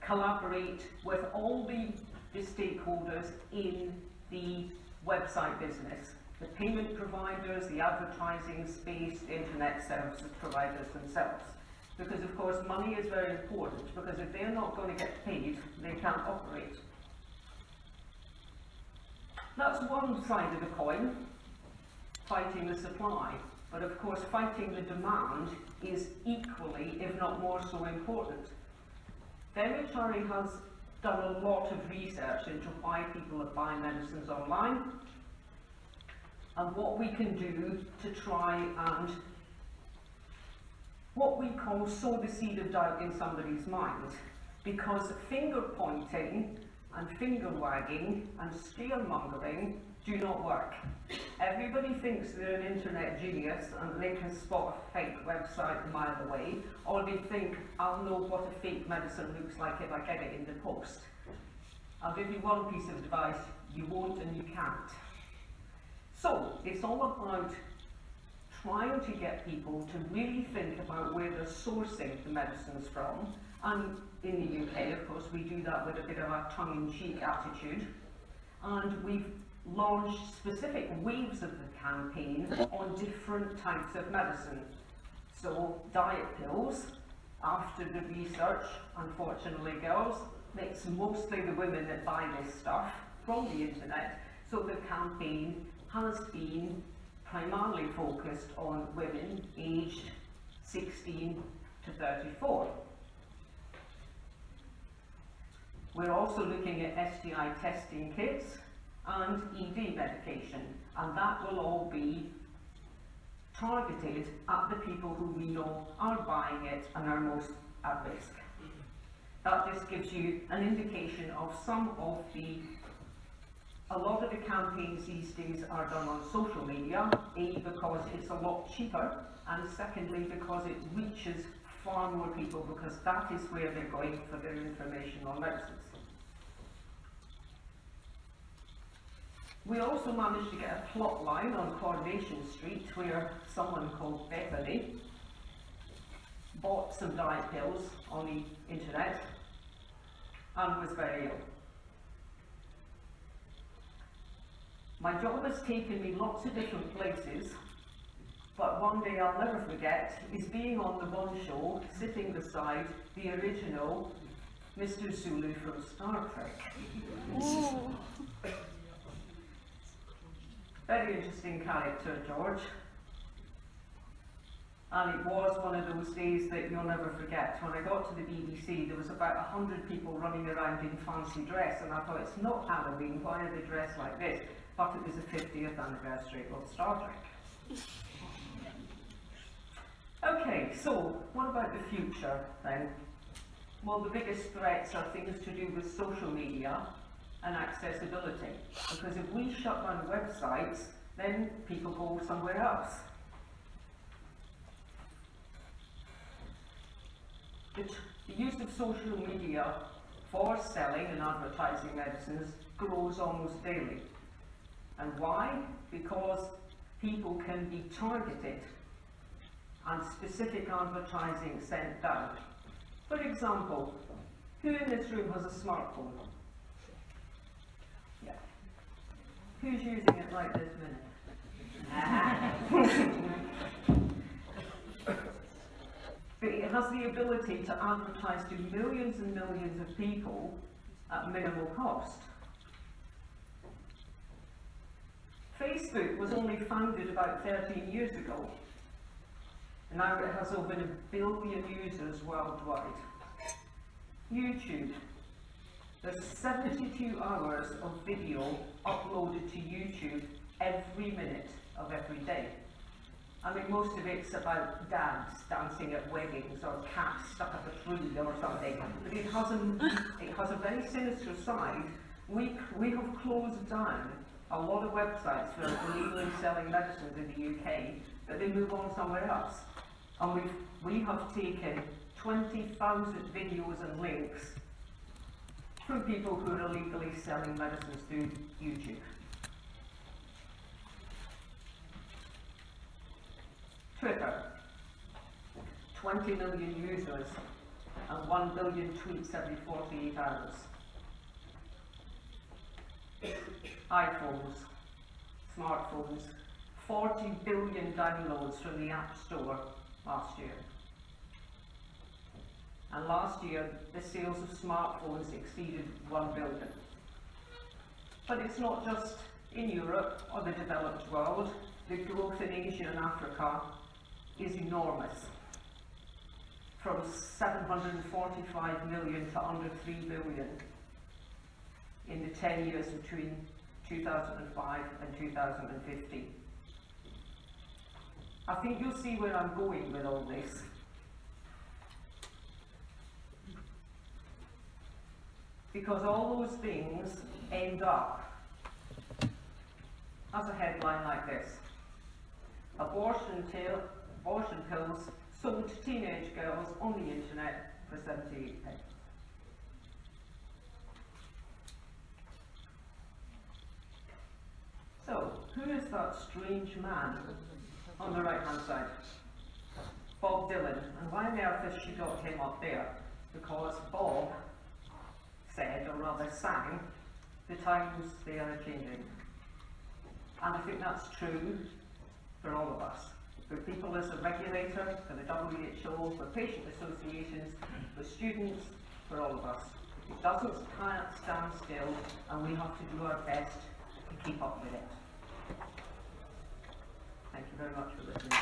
collaborate with all the, the stakeholders in the website business. The payment providers, the advertising space, the internet services providers themselves. Because of course money is very important because if they're not going to get paid, they can't operate. That's one side of the coin, fighting the supply. But of course, fighting the demand is equally, if not more so important. MHRA has done a lot of research into why people are buying medicines online and what we can do to try and what we call sow the seed of doubt in somebody's mind. Because finger pointing and finger wagging and scaremongering do not work. Everybody thinks they're an internet genius and they can spot a fake website a mile away, or they think, I'll know what a fake medicine looks like if I get it in the post. I'll give you one piece of advice, you won't and you can't. So, it's all about trying to get people to really think about where they're sourcing the medicines from. And in the UK, of course, we do that with a bit of a tongue-in-cheek attitude. And we've launched specific waves of the campaign on different types of medicine. So diet pills, after the research, unfortunately girls, it's mostly the women that buy this stuff from the internet. So the campaign has been primarily focused on women aged 16 to 34. We're also looking at STI testing kits and ED medication, and that will all be targeted at the people who we know are buying it and are most at risk. That just gives you an indication of some of the a lot of the campaigns these days are done on social media, A, because it's a lot cheaper, and secondly, because it reaches far more people, because that is where they're going for their information on medicines. We also managed to get a plot line on Coronation Street where someone called Bethany bought some diet pills on the internet and was very ill. My job has taken me lots of different places, but one day I'll never forget is being on the one show, sitting beside the original Mr. Sulu from Star Trek. Very interesting character, George. And it was one of those days that you'll never forget. When I got to the BBC, there was about 100 people running around in fancy dress, and I thought, it's not Halloween, why are they dressed like this? But it was the 50th anniversary of Star Trek. Okay, so what about the future then? Well, the biggest threats are things to do with social media and accessibility. Because if we shut down websites, then people go somewhere else. The, use of social media for selling and advertising medicines grows almost daily. And why? Because people can be targeted and specific advertising sent out. For example, who in this room has a smartphone? Yeah. Who's using it right this minute? but it has the ability to advertise to millions and millions of people at minimal cost. Facebook was only founded about 13 years ago. and Now it has over a billion users worldwide. YouTube. There's 72 hours of video uploaded to YouTube every minute of every day. I mean, most of it's about dads dancing at weddings or cats stuck up a tree or something. But it has a, it has a very sinister side. We, we have closed down a lot of websites for illegally selling medicines in the UK, but they move on somewhere else. And we've, we have taken 20,000 videos and links from people who are illegally selling medicines through YouTube. Twitter, 20 million users and 1 billion tweets every 48 hours. iPhones, smartphones, 40 billion downloads from the App Store last year. And last year, the sales of smartphones exceeded 1 billion. But it's not just in Europe or the developed world. The growth in Asia and Africa is enormous. From 745 million to under 3 billion in the 10 years between 2005 and 2015. I think you'll see where I'm going with all this. Because all those things end up as a headline like this. Abortion, tail, abortion pills sold to teenage girls on the internet for 78 pence. So, who is that strange man on the right hand side? Bob Dylan. And why on earth has she got him up there? Because Bob said, or rather sang, the times they are changing. And I think that's true for all of us. For people as a regulator, for the WHO, for patient associations, for students, for all of us. It doesn't stand still and we have to do our best to keep up with it. Thank you very much for listening.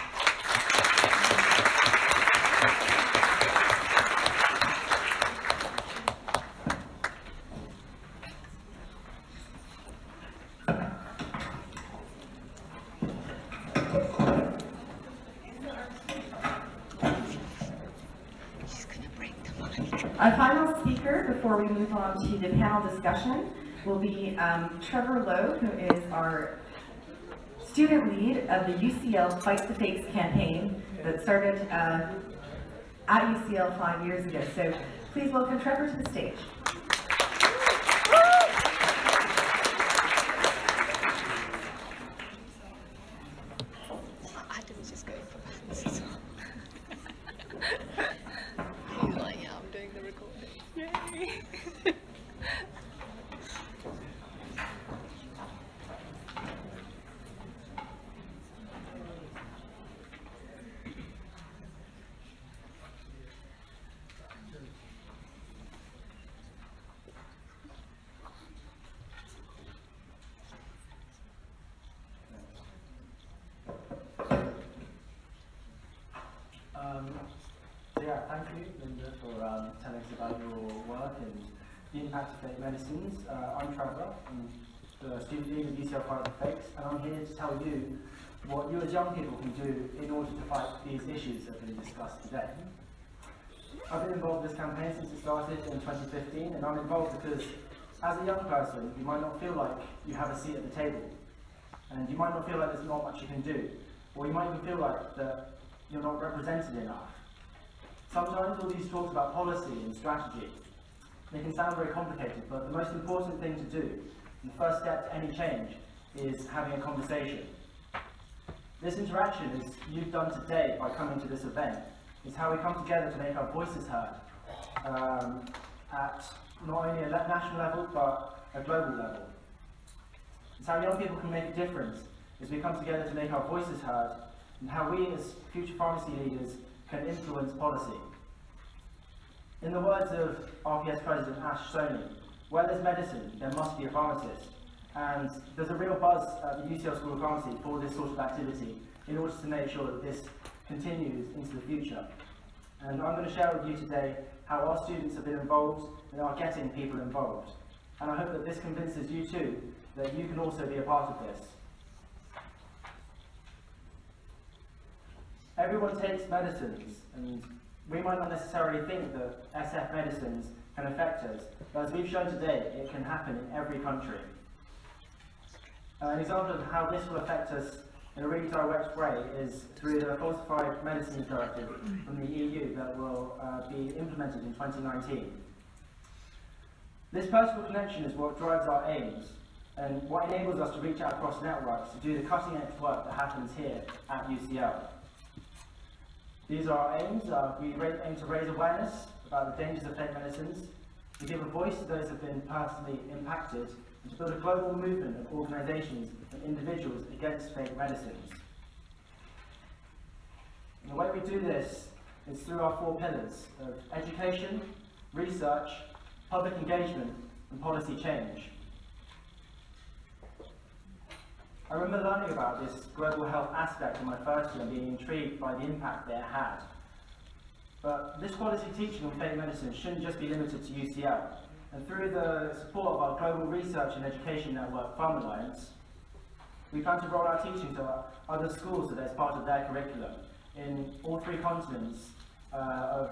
Our final speaker before we move on to the panel discussion will be um, Trevor Lowe, who is our student lead of the UCL Fight the Fakes campaign that started uh, at UCL five years ago. So please welcome Trevor to the stage.
I didn't just go for that. He's like, yeah, I'm doing the recording. Yay!
Um, so yeah, thank you, Lynda, for um, telling us about your work and the impact of fake medicines. Uh, I'm Trevor, I'm the student leader of UCL Fight the Fakes, and I'm here to tell you what you as young people can do in order to fight these issues that have been discussed today. I've been involved in this campaign since it started in 2015, and I'm involved because as a young person, you might not feel like you have a seat at the table, and you might not feel like there's not much you can do, or you might even feel like that you're not represented enough. Sometimes all these talks about policy and strategy, they can sound very complicated, but the most important thing to do, and the first step to any change, is having a conversation. This interaction, as you've done today by coming to this event, is how we come together to make our voices heard um, at not only a national level, but a global level. It's how young people can make a difference as we come together to make our voices heard and how we as future pharmacy leaders can influence policy. In the words of RPS President Ash Soni, Where there's medicine, there must be a pharmacist. And there's a real buzz at the UCL School of Pharmacy for this sort of activity in order to make sure that this continues into the future. And I'm going to share with you today how our students have been involved and are getting people involved. And I hope that this convinces you too that you can also be a part of this. Everyone takes medicines, and we might not necessarily think that SF medicines can affect us, but as we've shown today, it can happen in every country. Uh, an example of how this will affect us in a really direct way is through the Falsified Medicines Directive from the EU that will uh, be implemented in 2019. This personal connection is what drives our aims and what enables us to reach out across networks to do the cutting edge work that happens here at UCL. These are our aims. Uh, we aim to raise awareness about the dangers of fake medicines, to give a voice to those who have been personally impacted, and to build a global movement of organisations and individuals against fake medicines. And the way we do this is through our four pillars of education, research, public engagement, and policy change. I remember learning about this global health aspect in my first year and being intrigued by the impact that it had. But this quality teaching on fake medicine shouldn't just be limited to UCL. And through the support of our Global Research and Education Network PharmAlliance, we plan to roll out teaching to other schools so that part of their curriculum in all three continents uh, of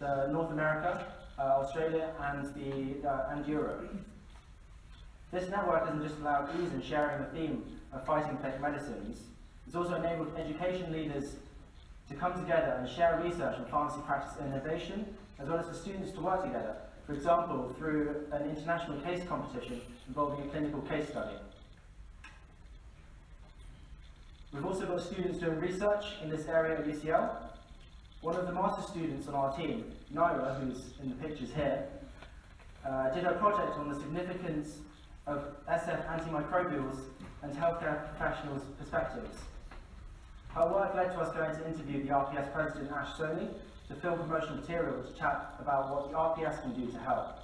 the North America, uh, Australia and, the, uh, and Europe. This network hasn't just allowed ease in sharing the theme of fighting fake medicines, it's also enabled education leaders to come together and share research on pharmacy practice innovation, as well as for students to work together, for example, through an international case competition involving a clinical case study. We've also got students doing research in this area at UCL. One of the master students on our team, Naira, who's in the pictures here, uh, did a project on the significance of SF antimicrobials and healthcare professionals' perspectives. Her work led to us going to interview the RPS president, Ash Soni, to film promotional material to chat about what the RPS can do to help.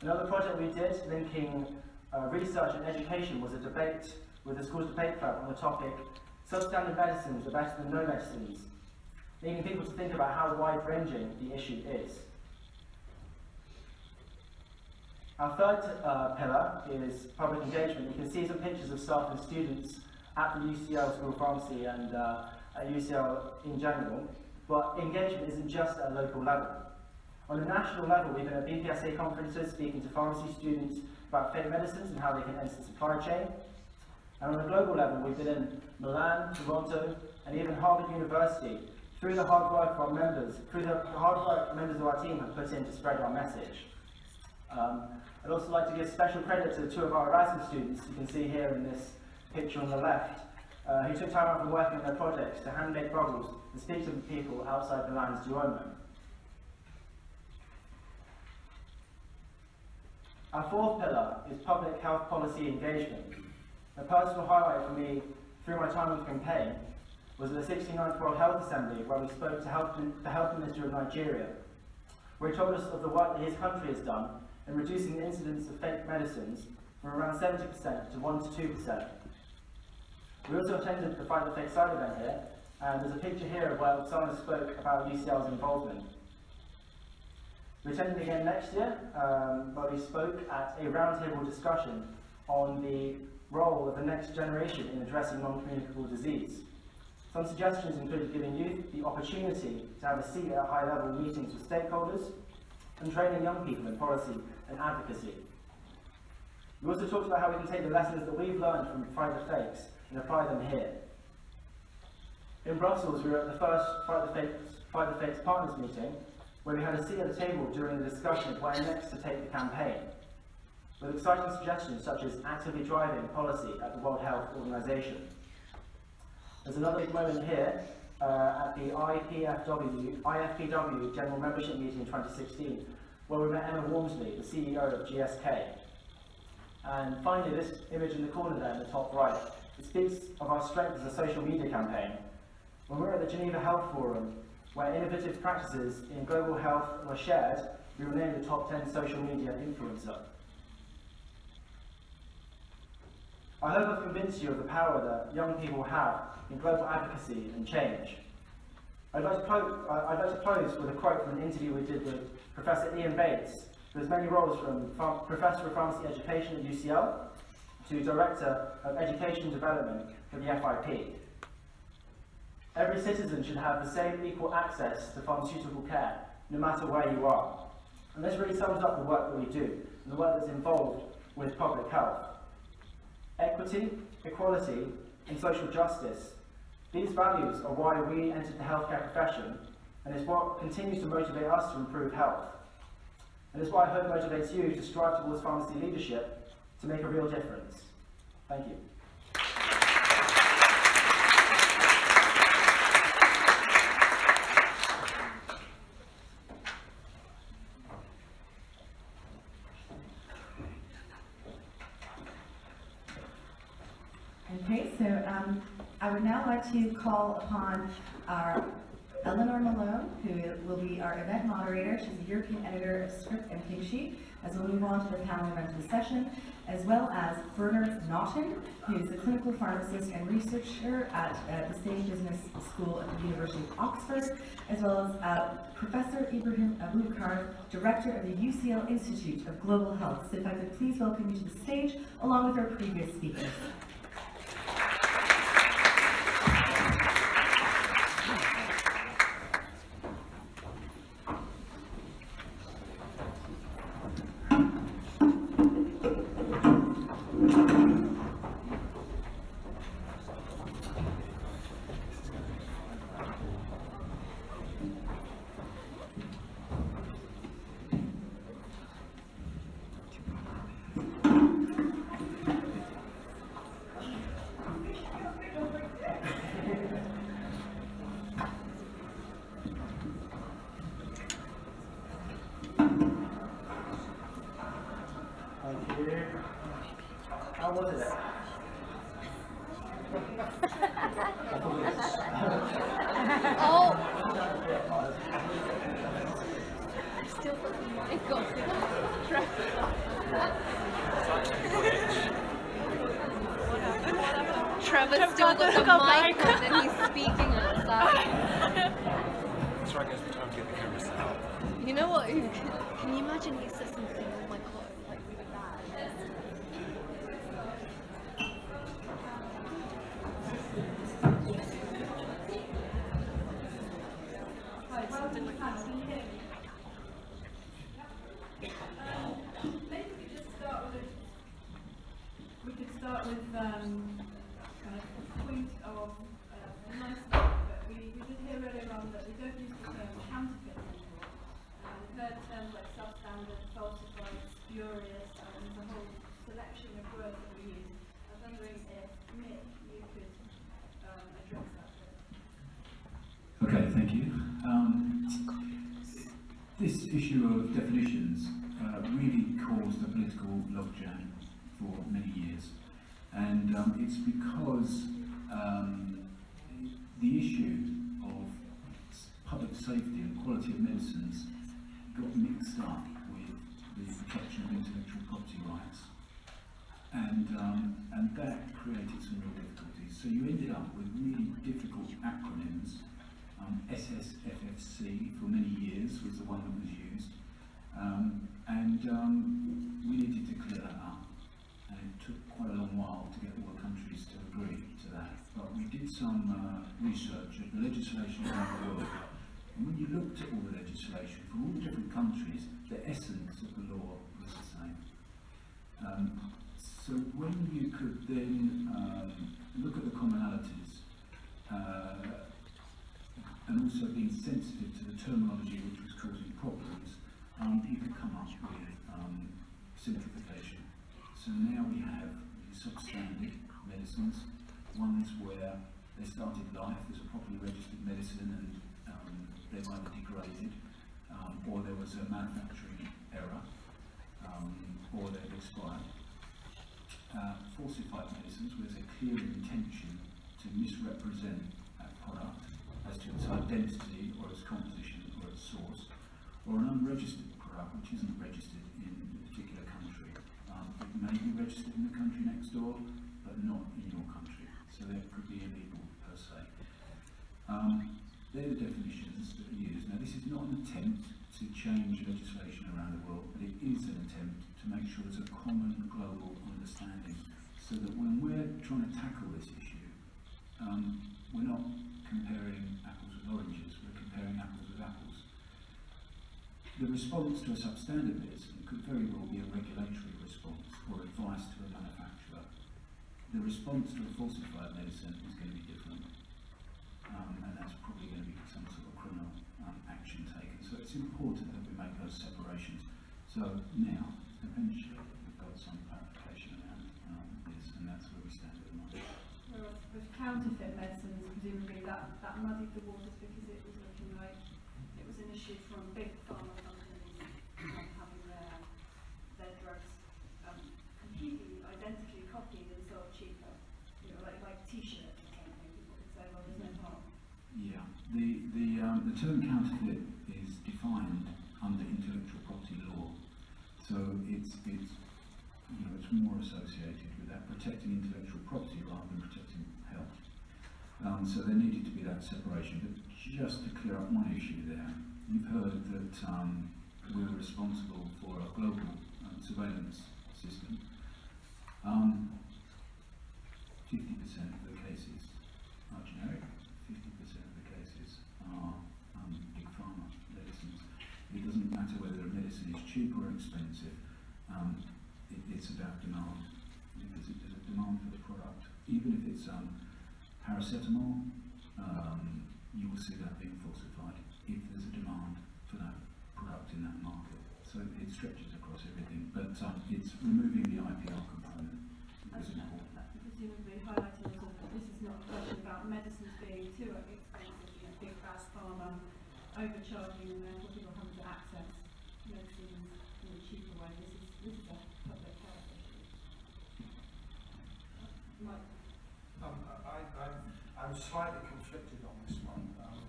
Another project we did linking uh, research and education was a debate with the school's debate club on the topic substandard medicines are better than no medicines, leading people to think about how wide-ranging the issue is. Our third uh, pillar is public engagement. You can see some pictures of staff and students at the UCL School of Pharmacy and uh, at UCL in general, but engagement isn't just at a local level. On a national level, we've been at BPSA conferences speaking to pharmacy students about fake medicines and how they can enter the supply chain. And on a global level, we've been in Milan, Toronto, and even Harvard University through the hard work of our members, through the hard work members of our team have put in to spread our message. Um, I'd also like to give special credit to two of our Erasmus students you can see here in this picture on the left, uh, who took time out from working on their projects to hand make bubbles and speak to the people outside Milan's Duomo. Our fourth pillar is public health policy engagement. A personal highlight for me through my time on the campaign was at the 69th World Health Assembly where we spoke to health, the Health Minister of Nigeria, where he told us of the work that his country has done in reducing the incidence of fake medicines from around 70% to 1 to 2%. We also attended the Fight the Fake Side event here, and there's a picture here of where Oksana spoke about UCL's involvement. We attended again next year, um, where we spoke at a roundtable discussion on the role of the next generation in addressing non-communicable disease. Some suggestions included giving youth the opportunity to have a seat at high-level meetings with stakeholders, and training young people in policy and advocacy. We also talked about how we can take the lessons that we've learned from Fight the Fakes and apply them here. In Brussels, we were at the first Fight the Fakes, the Fakes partners meeting, where we had a seat at the table during the discussion of where next to take the campaign, with exciting suggestions such as actively driving policy at the World Health Organization. There's another big moment here uh, at the IPFW, IFPW General Membership Meeting in 2016, where we met Emma Walmsley, the CEO of GSK. And finally, this image in the corner there in the top right, it speaks of our strength as a social media campaign. When we were at the Geneva Health Forum, Where innovative practices in global health were shared, we were named the top 10 social media influencer. I hope I've convinced you of the power that young people have in global advocacy and change. I'd like, to close, I'd like to close with a quote from an interview we did with Professor Ian Bates, who has many roles from Professor of Pharmacy Education at UCL to Director of Education Development for the FIP. Every citizen should have the same equal access to pharmaceutical care, no matter where you are. And this really sums up the work that we do, and the work that's involved with public health. Equity, equality, and social justice. These values are why we entered the healthcare profession, and it's what continues to motivate us to improve health. And it's what I hope motivates you to strive towards pharmacy leadership to make a real difference. Thank you.
Okay, so um, I would now like to call upon our Eleanor Malone, who will be our event moderator. She's the European editor of Scrip and Pink Sheet, as we'll move on to the panel event of the session, as well as Bernard Naughton, who is a clinical pharmacist and researcher at uh, the Saïd Business School at the University of Oxford, as well as uh, Professor Ibrahim Abubakar, director of the UCL Institute of Global Health. So if I could please welcome you to the stage, along with our previous speakers.
Definitions uh, really caused a political logjam for many years, and um, it's because um, the issue of public safety and quality of medicines got mixed up with the protection of intellectual property rights and um, and that created some real difficulties. So you ended up with really difficult acronyms. Um, SSFFC for many years was the one that was used, um, and um, we needed to clear that up. And it took quite a long while to get all the countries to agree to that. But we did some uh, research of the legislation around the world, and when you looked at all the legislation from all the different countries, the essence of the law was the same. Um, so when you could then um, look at the commonalities uh, and also being sensitive to the terminology which was causing problems, um, could come up with um, simplification. So now we have substandard medicines, ones where they started life as a properly registered medicine and um, they've either degraded um, or there was a manufacturing error um, or they've expired. Uh, falsified medicines, where there's a clear intention to misrepresent a product as to its identity or its composition or its source, or an unregistered which isn't registered in a particular country. Um, it may be registered in the country next door, but not in your country. So that could be illegal per se. Um, they're the definitions that are used. Now, this is not an attempt to change legislation around the world, but it is an attempt to make sure there's a common global understanding so that when we're trying to tackle this issue, um, we're not comparing apples with oranges, we're comparing apples with apples. The response to a substandard could very well be a regulatory response or advice to a manufacturer. The response to a falsified medicine is going to be different, um, and that's probably going to be some sort of criminal um, action taken. So it's important that we make those separations. So now, eventually, we've got some clarification around um, this, and that's where we stand at the moment.
Whereas with counterfeit medicines, presumably that, that muddied the waters because it was looking like it was an issue from big pharma companies not having their, their drugs um, completely identically copied and sold cheaper. You know, like, like t-shirts or something, people could say, well, there's no harm.
Yeah, the, the, um, the term counterfeit is defined under intellectual property law. So it's, it's, you know, it's more associated with that protecting intellectual property rather than protecting health. Um, so there needed to be that separation. But just to clear up one issue there, you've heard that um, we're responsible for a global um, surveillance system. Um, 50% of the cases are generic, 50% of the cases are um, big pharma medicines. It doesn't matter whether a medicine is cheap or expensive, um, it, it's about demand. Because if there's a demand for the product, even if it's um, paracetamol, um, you will see that being falsified if there's a demand for that product in that market. So it stretches across everything, but um, it's removing the IPR component is
And
important.
that- that presumably highlighting also that this is not a question about medicines being too expensive, you know, big fast pharma overcharging and therefore people having to access medicines in a cheaper way. This is, this is a public health issue. Mike?
Um, I, I, I'm slightly conflicted on this one. Um,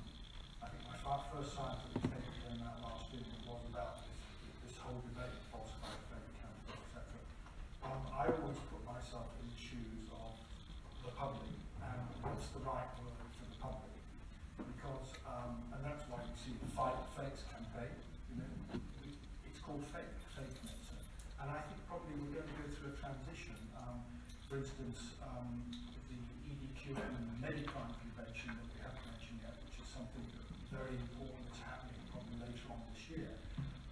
I think my fir- first scientific paper came out last year was about this, this whole debate, falsified, fake, counterfeit, etc. Um, I always put myself in the shoes of the public and what's the right word for the public. Because, um, and that's why you see the Fight Fakes campaign, you know, it's called fake, fake medicine. And I think probably we're going to go through a transition. Um, for instance, the Medicrime Convention that we haven't mentioned yet, which is something very important that's happening probably later on this year.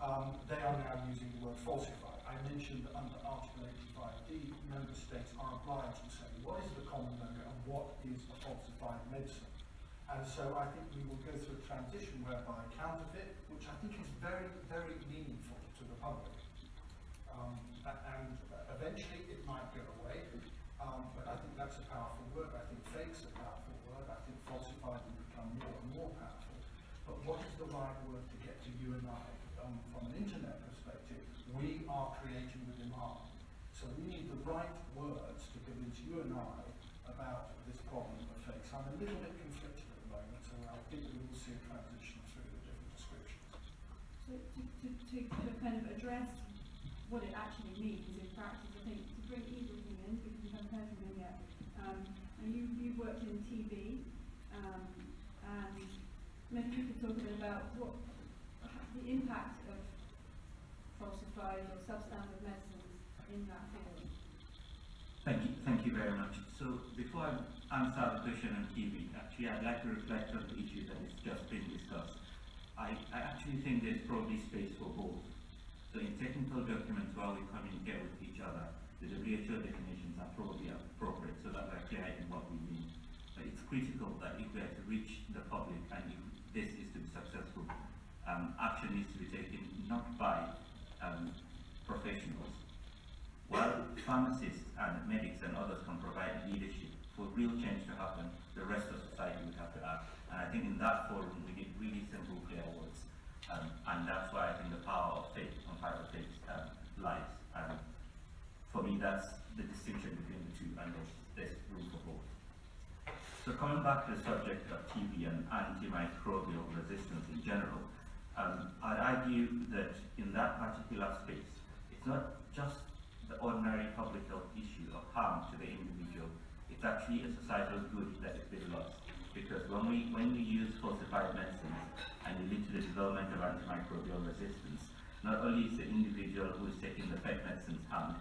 Um, they are now using the word falsified. I mentioned that under Article 85D, member states are obliged to say what is the common logo and what is a falsified medicine. And so I think we will go through a transition whereby counterfeit, which I think is very, very meaningful to the public, um, and eventually it might go away, um, but I think that's a powerful word. I think fake's a powerful word. I think falsified will become more and more powerful. But what is the right word to get to you and I? Um, from an internet perspective, we are creating the demand. So we need the right words to convince you and I about this problem of fakes. I'm a little bit conflicted at the moment, so I think we will see a transition through the different descriptions.
So to, to, to, to kind of address what it actually means in practice, I think to bring Ibrahim in, because we haven't heard from him yet, um, and you, you've worked in TB, um, and maybe you could talk a bit about what, the impact of falsified or substandard medicines in that field.
Thank you, thank you very much. So before I answer the question on TB, actually I'd like to reflect on the issue that has just been discussed. I, I actually think there's probably space for both. So in technical documents, while we communicate with each other, the WHO definitions are probably appropriate so that we're clear in what we mean. But it's critical that if we are to reach the public and if this is to be successful, um, action needs to be taken not by um, professionals, while pharmacists and medics and others can provide leadership for real change to happen, the rest of society would have to act. And I think in that forum we need really simple, clear words. Um, and that's why I think the power of faith power of um, lies. And for me, that's the distinction between the two, and there's, room for both. So coming coming back to the subject of TB and antimicrobial resistance in general, um, I'd argue that in that particular space, it's not just the ordinary public health issue of harm to the individual, it's actually a societal good that is being lost. Because when we, when we use falsified medicines and you lead to the development of antimicrobial resistance, not only is the individual who is taking the fake medicines harmed,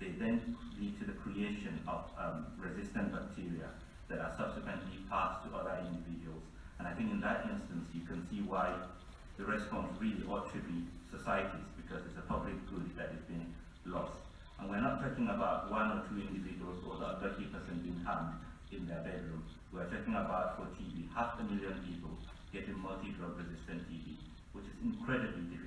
they then lead to the creation of um, resistant bacteria that are subsequently passed to other individuals. And I think in that instance, you can see why the response really ought to be societies because it's a public good that is being lost. And we're not talking about one or two individuals or the 30% being harmed in their bedroom. We're talking about for TB, half a million people getting multi-drug resistant TB, which is incredibly difficult.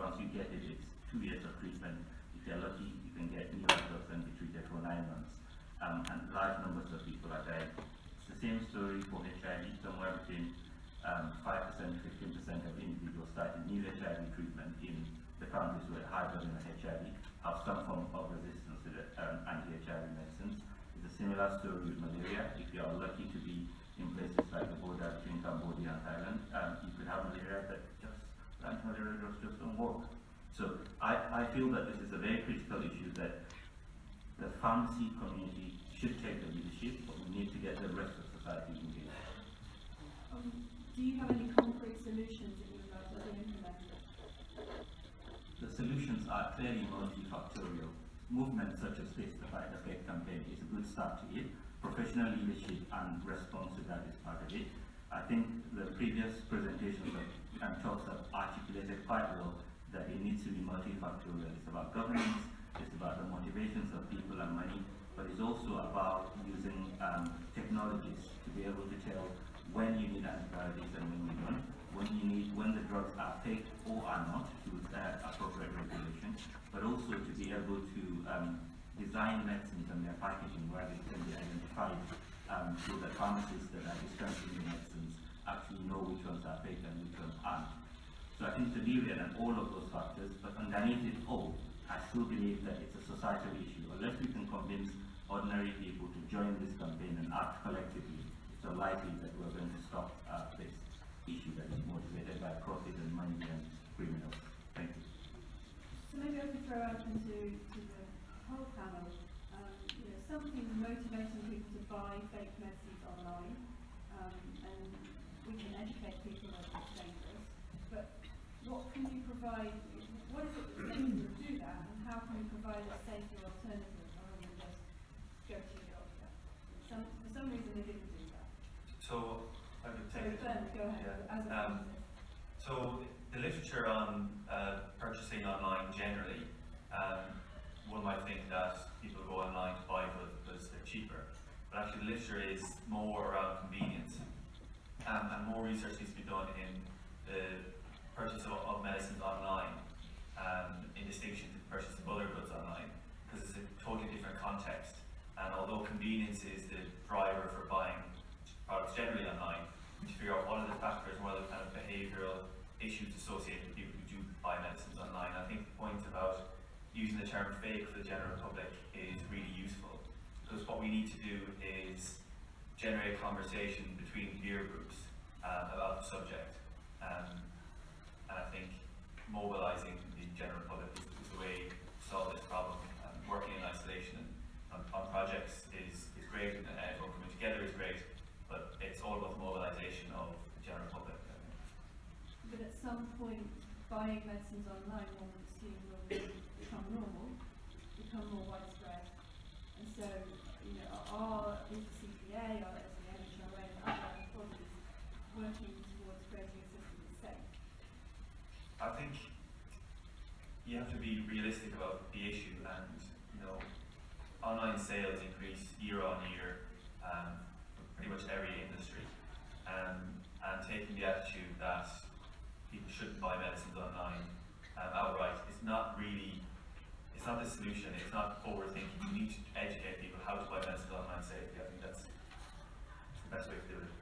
Once you get it, it's two years of treatment. If you're lucky, you can get drugs and be treated for nine months. Um, and large numbers of people are dying. It's the same story for HIV, somewhere between um, 5%, to 15% of individuals starting new HIV treatment in the countries where high of HIV have some form of resistance to the um, anti-HIV medicines. It's a similar story with malaria. If you are lucky to be in places like the border between Cambodia and Thailand, um, you could have malaria just, anti-malaria drugs just don't work. So I, I feel that this is a very critical issue that the pharmacy community should take the leadership, but we need to get the rest of society engaged.
Um, do you have any concrete solutions that you to implemented?
The solutions are clearly multifactorial. Movements such as Face the Fight the campaign is a good start to it. Professional leadership and response to that is part of it. I think the previous presentations of, and talks have articulated quite well that it needs to be multifactorial. It's about governance, it's about the motivations of people and money, but it's also about using um, technologies to be able to tell when you need antibiotics and when you don't, when you need, when the drugs are fake or are not, through uh, appropriate regulation, but also to be able to um, design medicines and their packaging where they can be identified um, so that pharmacists that are dispensing the medicines actually know which ones are fake and which ones aren't. So I think myriad and all of those factors, but underneath it all, I still believe that it's a societal issue. Unless we can convince ordinary people to join this campaign and act collectively, it's unlikely that we're going to stop uh, this issue that is motivated by profit and money and criminals. Thank you.
So maybe I could throw out into to the whole panel, um, you know, something motivating people to buy fake medicines online, um, and we can educate people that it's dangerous, but what can you provide, what is it that's making them do that, and how can we provide a safer alternative rather than just go to your doctor? Some, for some reason they didn't do that.
So, I would
So
it.
Go ahead,
Yeah.
as a
Um. So the literature on uh, purchasing online generally, um, one might think that people go online to buy because they're cheaper, but actually the literature is more around convenience, and more research needs to be done in the purchase of, of medicines online, um, in distinction to the purchase of other goods online, because it's a totally different context. And although convenience is the driver for buying products generally online, to figure out what are the factors, and what are the kind of behavioural issues associated with people who do buy medicines online. I think the point about using the term fake for the general public is really useful because what we need to do is generate conversation between peer groups um, about the subject. Um, and I think mobilising the general public is, is the way to solve this problem. Um, working in isolation on, on projects is, is great and everyone coming together is great, but it's all about the mobilisation of the general public.
But at some point, buying medicines online, will become normal, become more widespread. And so, you know, are, is the other bodies working towards creating a system that's safe?
I think you have to be realistic about the issue and, you know, online sales increase year on year, um, pretty much every industry. Um, and taking the attitude that people shouldn't buy medicines online um, outright is not really, it's not the solution, it's not forward thinking. You need to educate people how to buy medicines online safely. I think that's best way to do it.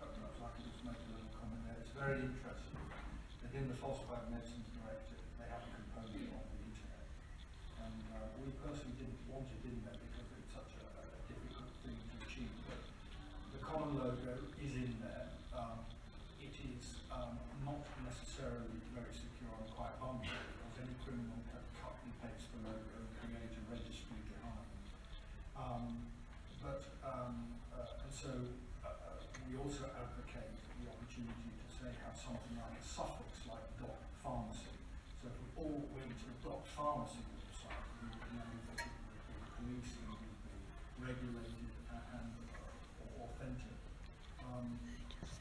Perhaps I can just make a little comment there. It's very interesting that in the Falsified Medicines something like suffix like dot pharmacy. So if we all went to a dot pharmacy website, we would know that policing would be regulated and uh, authentic. Um,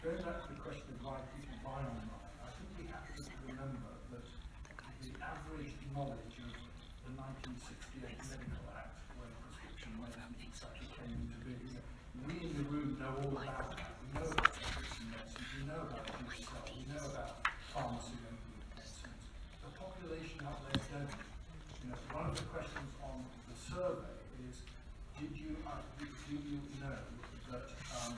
going back to the question of why people buy online, I think we have to remember that the average knowledge of the 1968 Medical Act, when prescription medicine actually came into being, we in the room know all about that. We know about prescription medicine, we know about One of the questions on the survey is, did you, uh, do you know that um,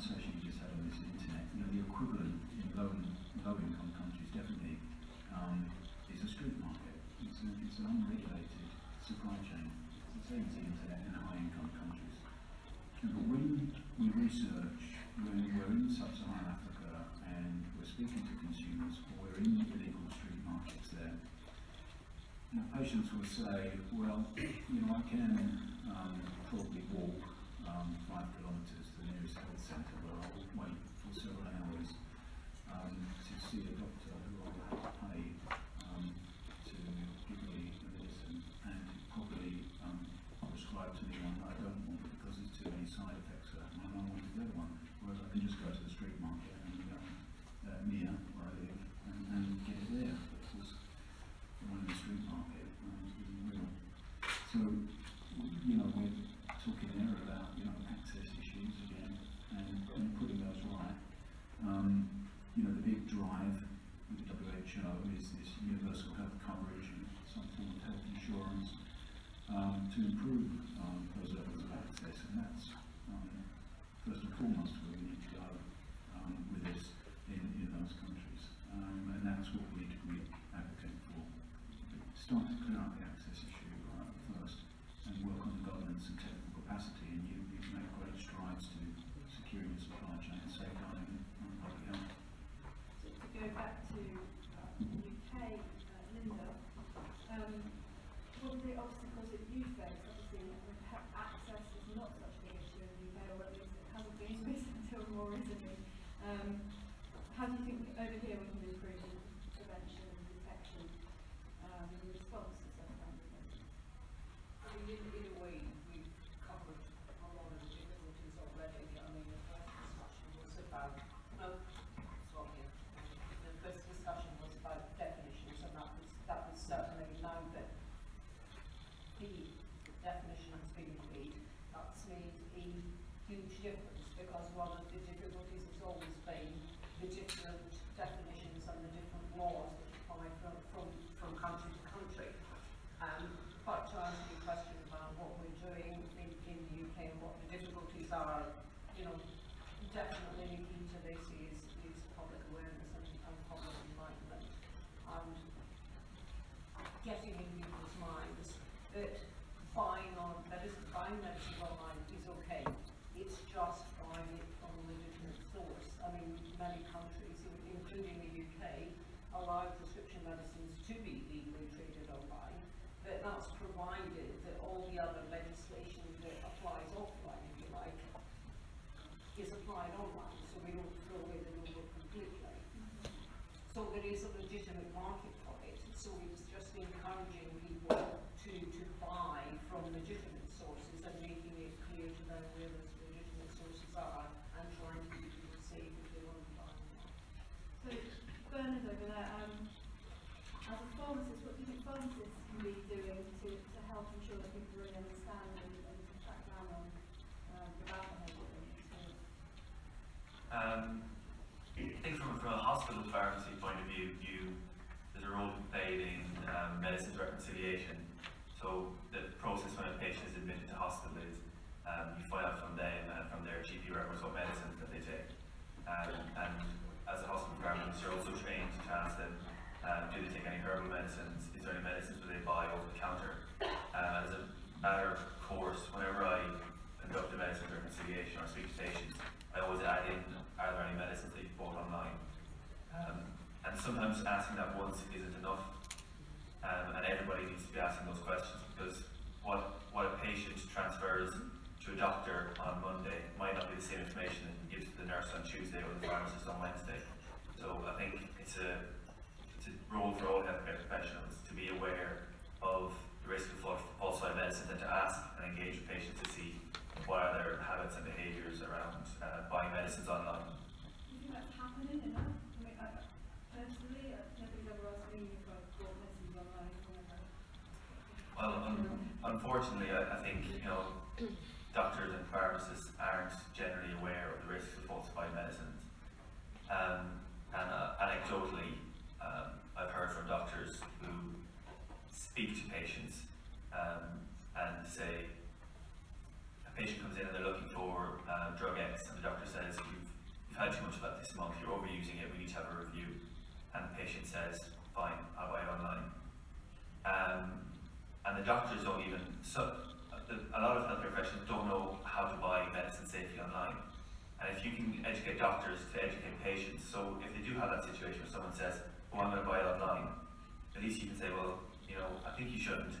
conversation you just had on this internet, you know, the equivalent in low, low income countries definitely um, is a street market. It's, a, it's an unregulated supply chain. It's the same as the internet in high income countries. But when we research, when we're in sub-Saharan Africa and we're speaking to consumers, or we're in illegal street markets there, you know, patients will say, well, you know, I can and improvement. Um,
how do you think over here we can improve prevention and detection um, response to self-harm prevention?
I mean, way, is applied online, so we don't throw away the number completely. So there is a legitimate market for it, so it's just encouraging people to, to buy from legitimate sources and making it clear to them where those legitimate sources are and trying to keep people safe if they want to buy online.
So Bernard over there, um, as a pharmacist, what do you think pharmacists can be doing to, to help ensure that people really understand and, and track down on um, the bad behaviour and so
Um, I think from, from a hospital pharmacy point of view, you, there's a role played in um, medicines reconciliation. So the process when a patient is admitted to hospital is um, you find out from them and from their GP records what medicines that they take. Um, and as a hospital pharmacist, you're also trained to ask them, um, do they take any herbal medicines? Is there any medicines that they buy over the counter? Um, as a matter of course, whenever I conduct a medicine reconciliation or speak to patients, I always add in, are there any medicines that you bought online? Um, and sometimes asking that once isn't enough. Um, and everybody needs to be asking those questions because what, what a patient transfers to a doctor on Monday might not be the same information that he gives to the nurse on Tuesday or the pharmacist on Wednesday. So I think it's a, it's a role for all healthcare professionals to be aware of the risk of false- falsified medicines and to ask and engage with patients to see what are their habits and behaviours around uh, buying medicines online.
Do you think that's happening enough? I mean, I, personally, uh, nobody's ever asked me if I've bought medicines online or whatever.
Well, un- unfortunately, I, I think, you know, doctors and pharmacists aren't generally aware of the risks of falsified medicines. Um, and uh, anecdotally, um, I've heard from doctors who speak to patients um, and say, a patient comes in and they're looking for uh, drug X, and the doctor says, you've, you've had too much of that this month, you're overusing it, we need to have a review. And the patient says, fine, I'll buy it online. Um, and the doctors don't even, so, a lot of healthcare professionals don't know how to buy medicine safely online. And if you can educate doctors to educate patients, so if they do have that situation where someone says, oh, I'm going to buy it online, at least you can say, well, you know, I think you shouldn't.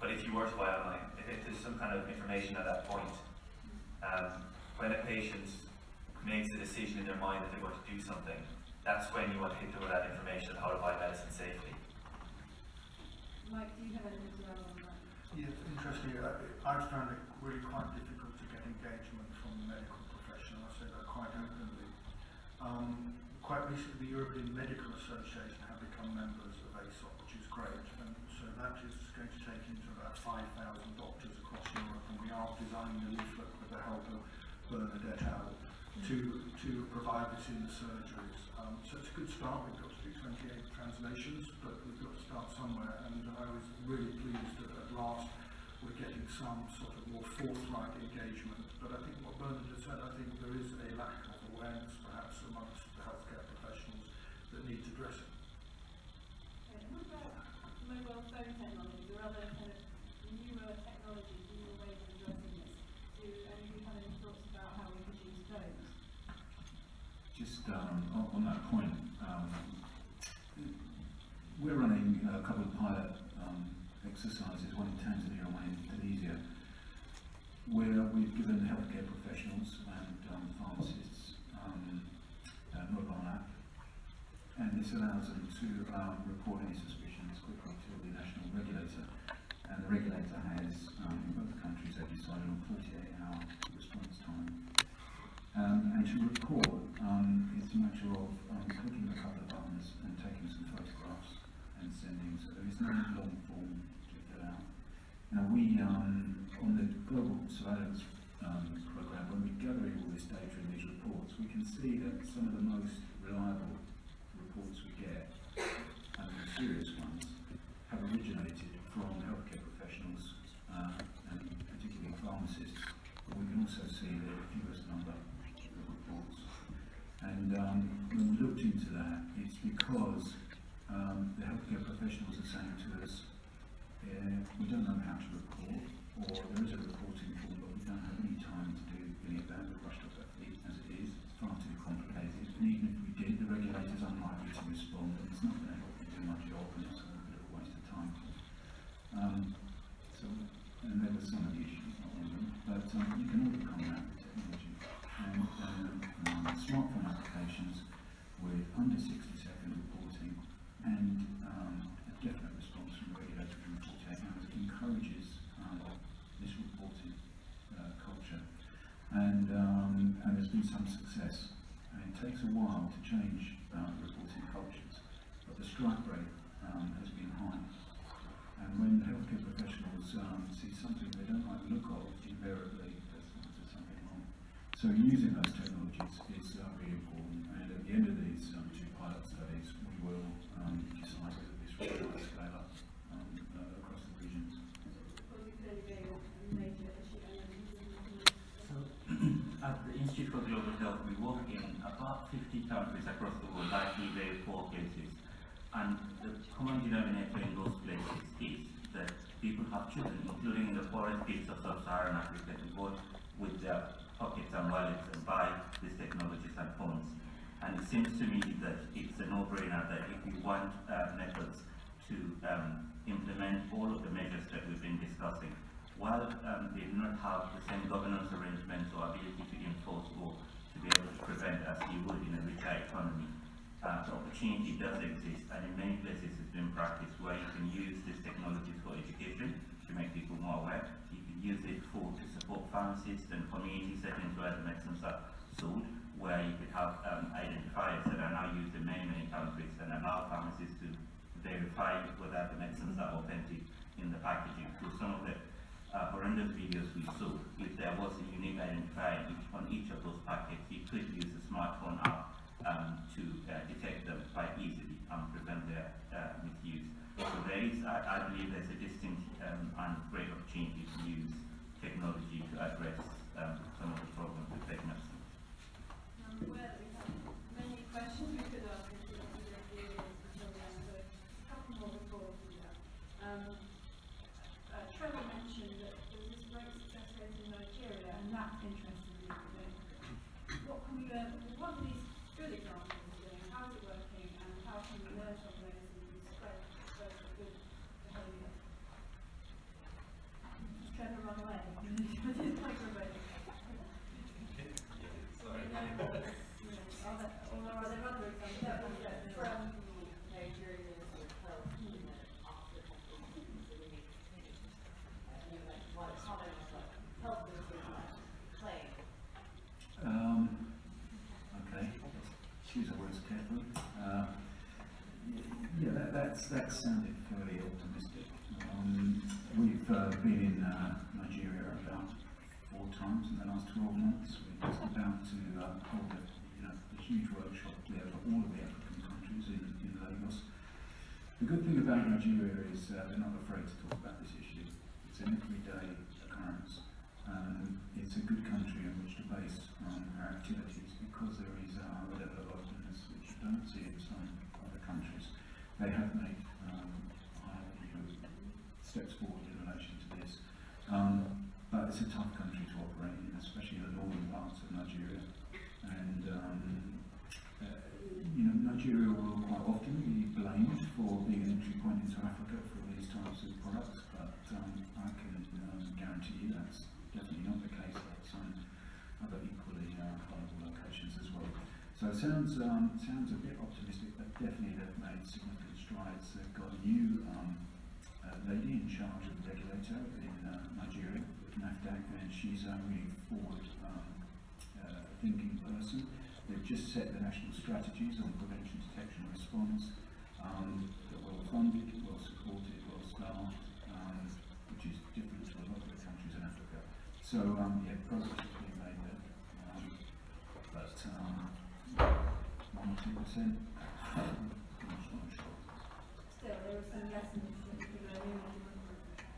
But if you were to buy online, if, if there's some kind of information at that point, um, when a patient makes a decision in their mind that they're going to do something, that's when you want to hit them with that information on how to buy medicine safely.
Mike, do you have to add on that?
Yes, interestingly, I've found it really quite difficult to get engagement from the medical profession, I say that quite openly. Um, quite recently, the European Medical Association have become members of ASOP, which is great, and so that is going to take into about 5,000 doctors across Europe, and we are designing a leaflet with the help of Bernadette Howe to, to provide this in the surgeries. Um, so it's a good start, we've 28 translations, but we've got to start somewhere, and I was really pleased that at last we're getting some sort of more forthright engagement. But I think what Bernard has said, I think there is a lack of awareness perhaps amongst the healthcare professionals that needs addressing.
Okay, what about mobile phone technologies or other kind of newer technologies, newer ways of addressing this? Do any of you have any thoughts about how we could use those?
Just um, on, on that point, um, we're running a couple of pilot um, exercises, one in Tanzania and one in Indonesia, where we've given healthcare professionals and um, pharmacists um, a mobile app, and this allows them to um, report any suspicions quickly to the national regulator, and the regulator has, um, in both countries, they've decided on 48-hour response time. Um, and to record, um, it's a matter of um, clicking a couple of buttons and taking some photographs and sending. So there is no long form to fill out. Now we, um, on the global surveillance um, program, when we're gathering all this data in these reports, we can see that some of the most reliable reports we get, and the serious ones, have originated from healthcare professionals uh, and particularly pharmacists. But we can also see the fewest number of reports. And um, when we looked into that, it's because um, the healthcare professionals are saying to us, we don't know how to report, or there success, and it takes a while to change uh, reporting cultures, but the strike rate um, has been high. And when healthcare professionals um, see something they don't like the look of, invariably there's, there's something wrong. So using those technologies is uh, really important, and at the end of these um, two pilot studies, we will um, decide whether this will scale up um, uh, across the regions.
Will you clearly be a major issue and then
So, at the Institute for Global Health, we work in about 50 countries across the world, likely very poor places. And the common denominator in those places is that people have children, including in the poorest bits of sub-Saharan Africa, to go with their pockets and wallets and buy these technologies and phones. And it seems to me that it's a no-brainer that if we want uh, methods to um, implement all of the measures that we've been discussing, while um, they do not have the same governance arrangements or ability to enforce or to be able to prevent as you would in a richer economy, uh, the opportunity does exist and in many places practiced where you can use this technology for education to make people more aware. You can use it for to support pharmacists and community settings where the medicines are sold, where you could have um, identifiers that are now used in many, many countries and allow pharmacists to verify whether the medicines are authentic in the packaging. So some of the uh, horrendous videos we saw, if there was a unique identifier each, on each of those packets, you could use a smartphone app um, to uh, detect them quite easily and prevent their uh, misuse. So there is, I, I believe there's a distinct um, and great opportunity to use technology to address um, some of the problems with fake medicines.
I'm aware that we have many questions we could ask if we wanted to do this until then, but a couple more before we do that. Um, uh, Trevor mentioned that there was this great success rate in Nigeria, and that interested me. a bit. What can we learn, what are these good examples of doing, how is it working, and how can we learn from those and spread, spread the good behaviour? Does Trevor run away? With his microphone? Are there, or are there other examples that from
Nigerian health unit after competitions in the community. Uh, you know, like one common like health minister claim.
Um, okay, choose our words carefully. Uh, y- yeah, that, that's, that sounded fairly optimistic. Um, we've uh, been in uh, Nigeria about four times in the last 12 months. We're just to uh, hold a, you know, a huge workshop there for all of the African countries in, in Lagos. The good thing about Nigeria is uh, they're not afraid to talk about this issue. It's an everyday occurrence. Um, it's a good country in which to base um, our activities because there is uh, a level of openness which you don't see in some other countries. They have made um, uh, you know, steps forward in relation to this. Um, but it's a tough country to operate in, especially the northern parts of Nigeria. And um, uh, you know, Nigeria will quite often be blamed for being an entry point into Africa for these types of products, but um, I can um, guarantee you that's definitely not the case at some other equally uh, viable locations as well. So it sounds um, sounds a bit optimistic, but definitely they've made significant strides. They've got a new um, uh, lady in charge of the regulator in uh, Nigeria, NAFDAC, and she's a really forward um, uh, thinking person. They've just set the national strategies on prevention, detection, and response. Um, they're well funded, well supported, well staffed, um, which is different to a lot of the countries in Africa. So um, yeah, progress has been made there. Um, but um, one or two percent, I'm not sure.
Still, there are some lessons that we can learn in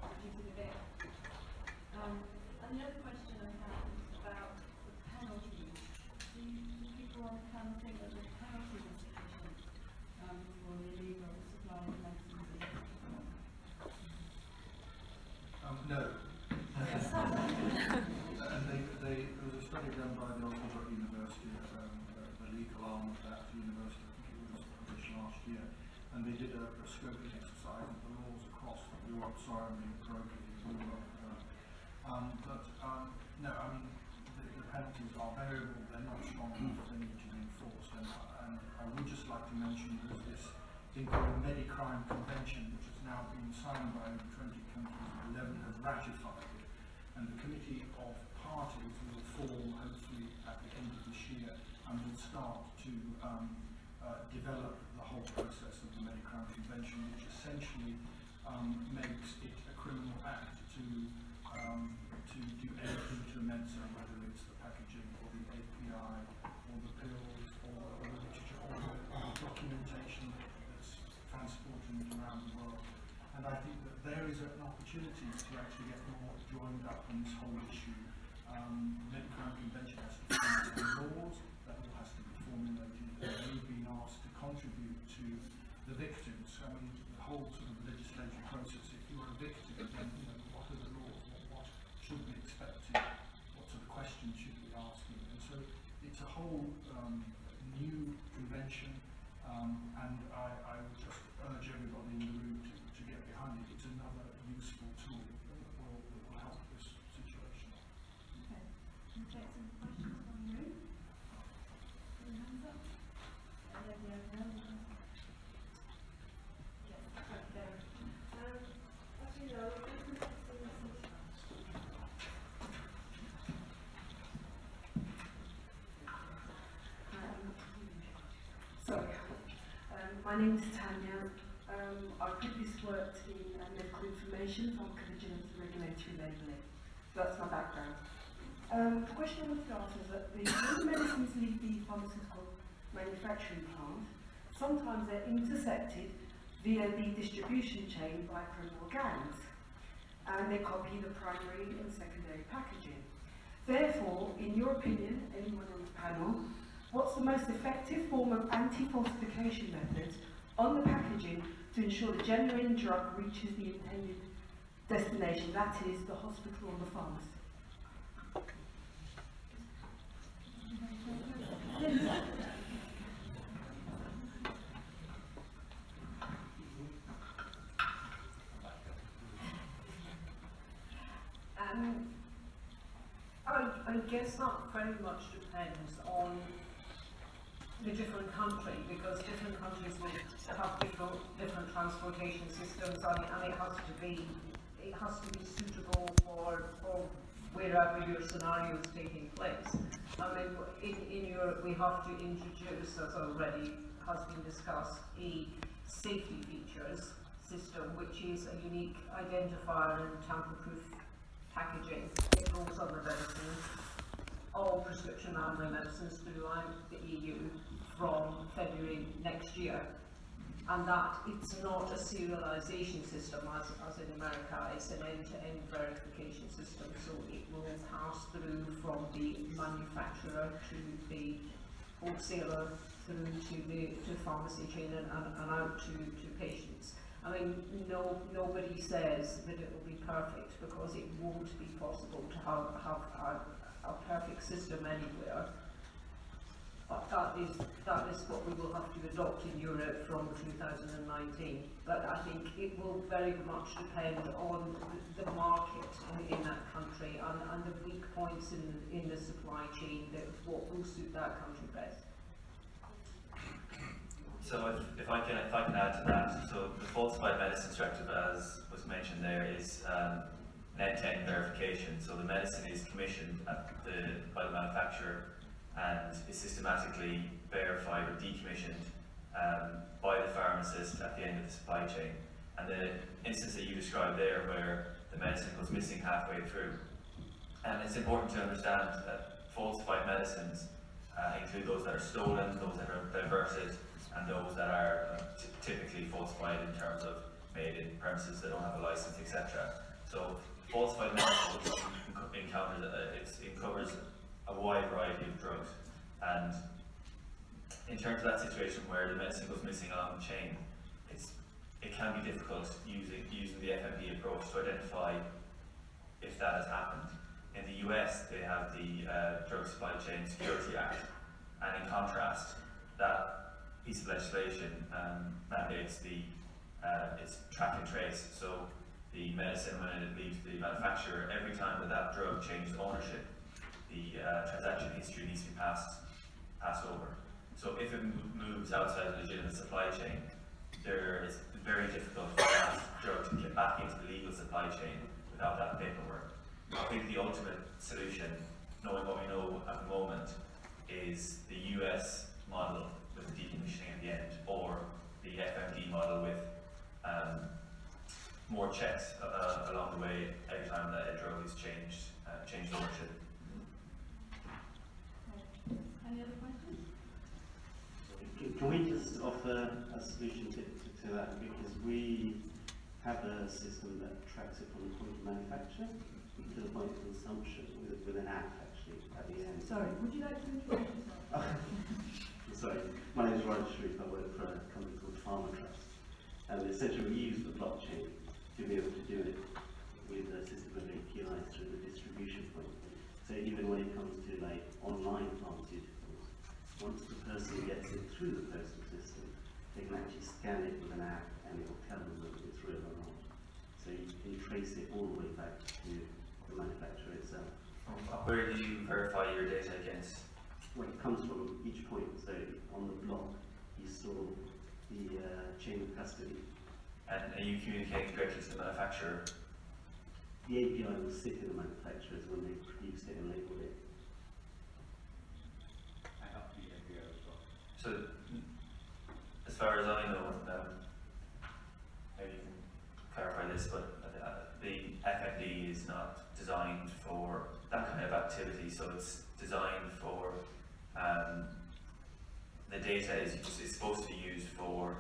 reduce it a bit. Um, and the other question I have is about the penalties. Do you, do people want to kind of think that the penalties are sufficient, um, for the illegal supply of medicines?
Um, no. and they, they, there was a study done by the Oxford University, um, uh, the legal arm of that university, I think it was published last year, and they did a, a scoping exercise of the laws across Europe, sorry I'm being Uh, um, but, um, no, I mean, the, the penalties are variable, they're not strong enough, they need to be enforced, and, and I would just like to mention there's this thing called the Medicrime Convention, which has now been signed by over 20 countries, 11 have ratified it. And the Committee of Parties will form, hopefully, at the end of this year, and will start to um, uh, develop whole process of the Medicrime Convention, which essentially um, makes it a criminal act to um, to do anything to a medicine, whether it's the packaging or the API or the pills or, the literature or the, documentation that's transported around the world. And I think that there is an opportunity to actually get more joined up on this whole issue. Um, the Medicrime Convention has to form some laws, that all has to be formulated, and we've been asked to contribute to the victims. I mean, the whole sort of legislative process, if you're a victim, then, you know, what are the laws, what, what should be expected, what sort of questions should be asking. And so it's a whole um, new convention, um, and I, I would just urge everybody in the room to, to get behind it. It's another useful tool that will, that will help this situation.
Okay. Can we take some questions from the room? Put your hands up. Uh, yeah, yeah, no, no. Yes, right there.
Um, as you know, business is
Um, sorry. Um, my name is Tanya. Um, I previously worked in uh, medical information, pharmacovigilance and regulatory labelling. So that's my background. Um, the question I wanted to ask is that the medicines leave the pharmaceutical manufacturing plant, sometimes they're intercepted via the distribution chain by criminal gangs. And they copy the primary and secondary packaging. Therefore, in your opinion, anyone on the panel, what's the most effective form of anti-falsification methods on the packaging to ensure the genuine drug reaches the intended destination, that is, the hospital or the pharmacy?
Um, I, I guess that very much depends on the different country because different countries will have different, different transportation systems and, and it has to be it has to be suitable for, for wherever your scenario is taking place. I mean, in, in Europe we have to introduce, as already has been discussed, a safety features system which is a unique identifier and tamper-proof packaging. It goes on the all prescription animal medicines throughout the EU from February next year. And that it's not a serialization system as, as in America, it's an end-to-end verification system. So it will pass through from the manufacturer to the wholesaler through to the to pharmacy chain and, and, and out to, to patients. I mean, no, nobody says that it will be perfect because it won't be possible to have, have a, a perfect system anywhere. But that is, that is what we will have to adopt in Europe from 2019. But I think it will very much depend on the, market in, in that country and, and the weak points in, in the supply chain that what will suit that country best.
So if, if I can if I can add to that, so the falsified medicines directive, as was mentioned there, is um, end-to-end verification. So the medicine is commissioned at the, by the manufacturer and is systematically verified or decommissioned um, by the pharmacist at the end of the supply chain. And the instance that you described there, where the medicine was missing halfway through, and it's important to understand that falsified medicines uh, include those that are stolen, those that are diverted, and those that are uh, typically falsified in terms of made in premises that don't have a license, etc. So falsified medicine encounters uh, it's, it covers a wide variety of drugs, and in terms of that situation where the medicine goes missing along the chain, it's it can be difficult using using the FMD approach to identify if that has happened. In the US, they have the uh, Drug Supply Chain Security Act, and in contrast, that piece of legislation um, mandates the uh, it's track and trace. So the medicine, when it leaves the manufacturer, every time that that drug changes ownership, the uh, transaction history needs to be passed passed over. So if it moves outside the legitimate supply chain, there is very difficult for that drug to get back into the legal supply chain without that paperwork. I think the ultimate solution, knowing what we know at the moment, is the US model with the decommissioning at the end, or the FMD model with um, more checks uh, along the way every time that a drug is changed, uh, changed ownership.
Any other questions?
Can can we just offer a solution to, to, to that? Because we have a system that tracks it from the point of manufacture to the point of consumption with, with an app actually at the end.
Sorry, would you like to introduce yourself?
Sorry, my name is Ryan Sharif. I work for a company called Pharma Trust. And essentially we use the blockchain to be able to do it with a system of APIs through the distribution point. So even when it comes to like online pharmaceuticals, once the person gets it through the postal system, they can actually scan it with an app and it will tell them whether it's real or not. So you can trace it all the way back to the manufacturer itself.
Where do you verify your data against?
Well, it comes from each point. So on the block, you saw the uh, chain of custody.
And are you communicating directly to the manufacturer?
The API will sit in the manufacturers when they produce it and label it.
And up to the APO as well.
So, as far as I know, um, maybe you can clarify this, but uh, the FMD is not designed for that kind of activity, so it's designed for um, the data is, is supposed to be used for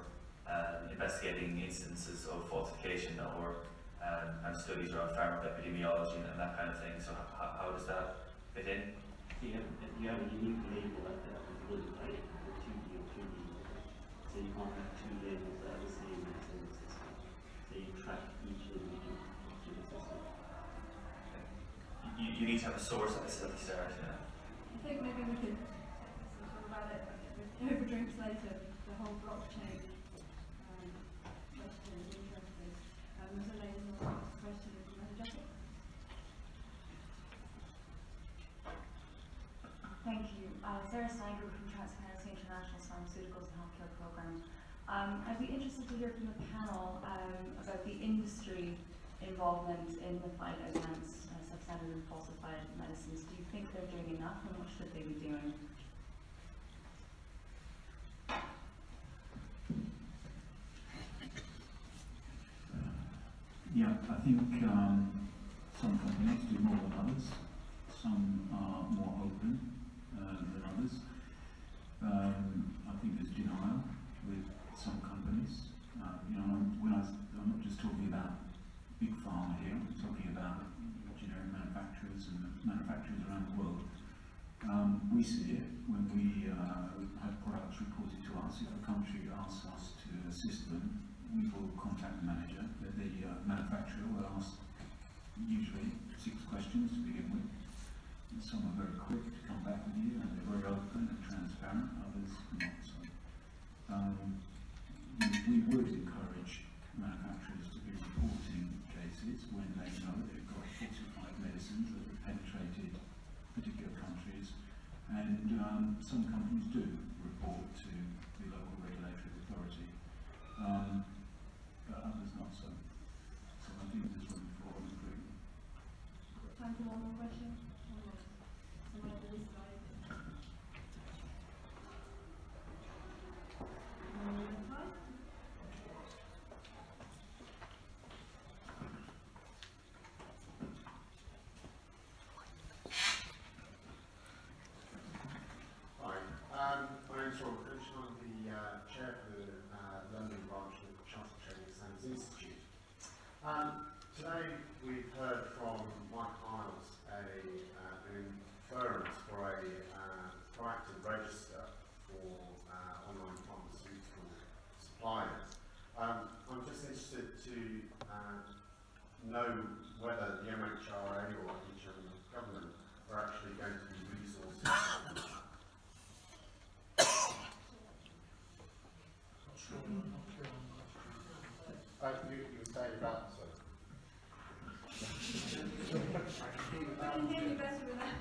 um, investigating instances of falsification or um, and studies around pharmacoepidemiology and that kind of thing. So, how, how does that fit in?
You have, you have a unique label at the, at the blue, right? The 2D or 3D. So you can't have two labels that are the same in the system. So you track each individual to the system.
You, you need to have a source at the at the start. Yeah.
I think maybe we could talk about it over drinks later, the whole blockchain um, question is interesting. Um, there's a lady who asked a question, is that Jessica?
Thank you. Uh, Sarah Steiger from Transparency International's Pharmaceuticals and Healthcare Program. Um, I'd be interested to hear from the panel um, about the industry involvement in the fight against uh, substandard and falsified medicines. Do you think they're doing enough and what should they be doing?
Yeah, I think um, some companies do more than others. Regulatory
you, you,
you say that,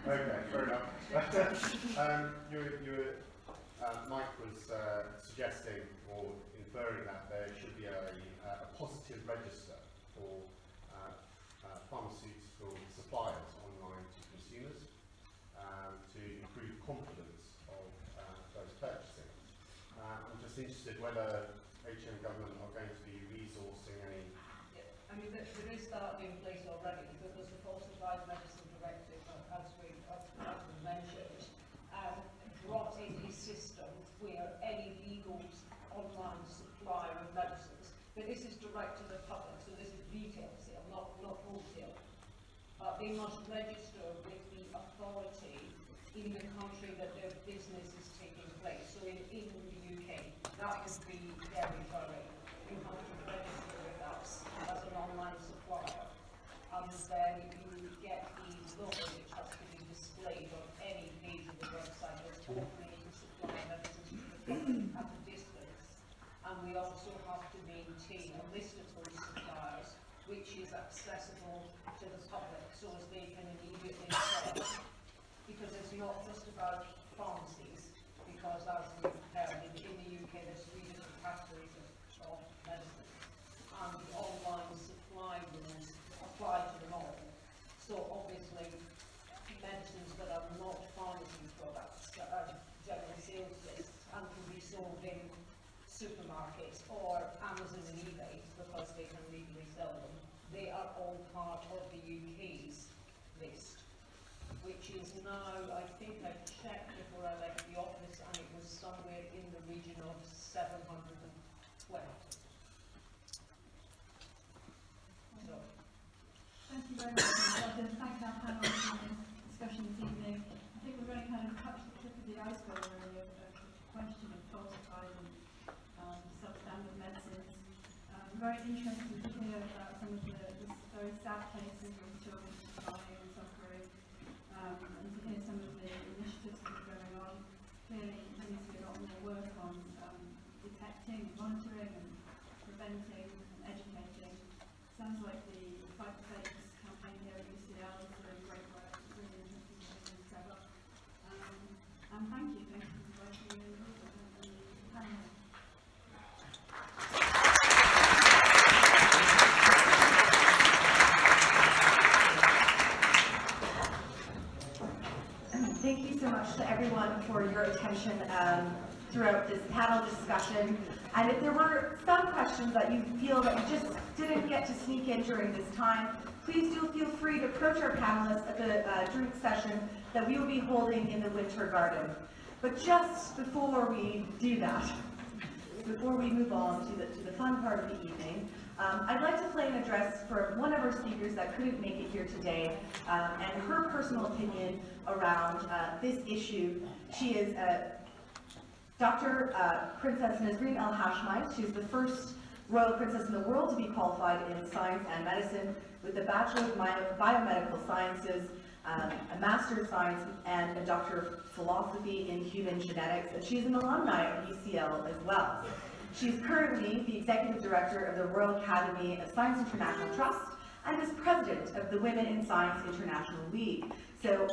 okay, fair enough. um, you, you, uh, Mike was uh, suggesting or inferring that there should be a, a positive register for uh, uh, pharmaceutical suppliers online to consumers um, to improve confidence
of uh, those purchasing. Uh, I'm just interested whether in supermarkets or Amazon and eBay because they can legally sell them, they are all part of the UK's list, which is now, I think I checked before I left the office, and it was somewhere in the region of 712. So,
Thank you very much. I'd like to thank our panel for this discussion this evening. I think we've only kind of touched the tip of the iceberg very interested to hear about some of the, the very sad cases of children dying and suffering, um, and to hear some of the initiatives that are going on. Clearly, there needs to be a lot more work on um, detecting, monitoring, and preventing and educating. Sounds like the Fight the Fakes campaign here at UCL is doing great work, it's really interesting to hear them set up. Um, and thank you, thank you for inviting me and and the panel.
Thank you so much to everyone for your attention um, throughout this panel discussion. And if there were some questions that you feel that you just didn't get to sneak in during this time, please do feel free to approach our panelists at the uh, drink session that we will be holding in the Winter Garden. But just before we do that, before we move on to the, to the fun part of the evening, um, I'd like to play an address for one of our speakers that couldn't make it here today, um, and her personal opinion around uh, this issue. She is uh, Dr. Uh, Princess Nisreen El Hashemite. She's the first royal princess in the world to be qualified in science and medicine with a Bachelor of Bio- Biomedical Sciences, um, a Master of Science, and a Doctor of Philosophy in Human Genetics. And she's an alumni of UCL as well. She's currently the Executive Director of the Royal Academy of Science International Trust and is President of the Women in Science International League. So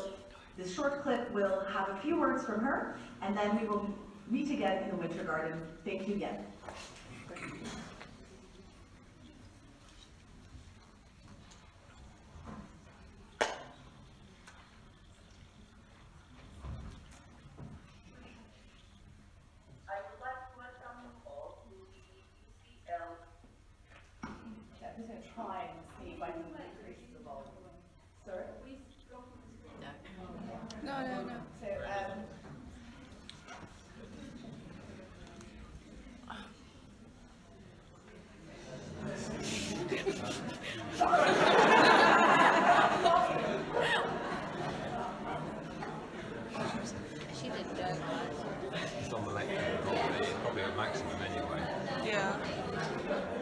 this short clip will have a few words from her, and then we will meet again in the Winter Garden. Thank you again. I would like to welcome you all to the UCL. I'm just gonna try and see if I can increase the volume. Sorry?
No, no, no.
So, um,
She did go.
It's on the lecture, probably, probably at maximum anyway.
Yeah.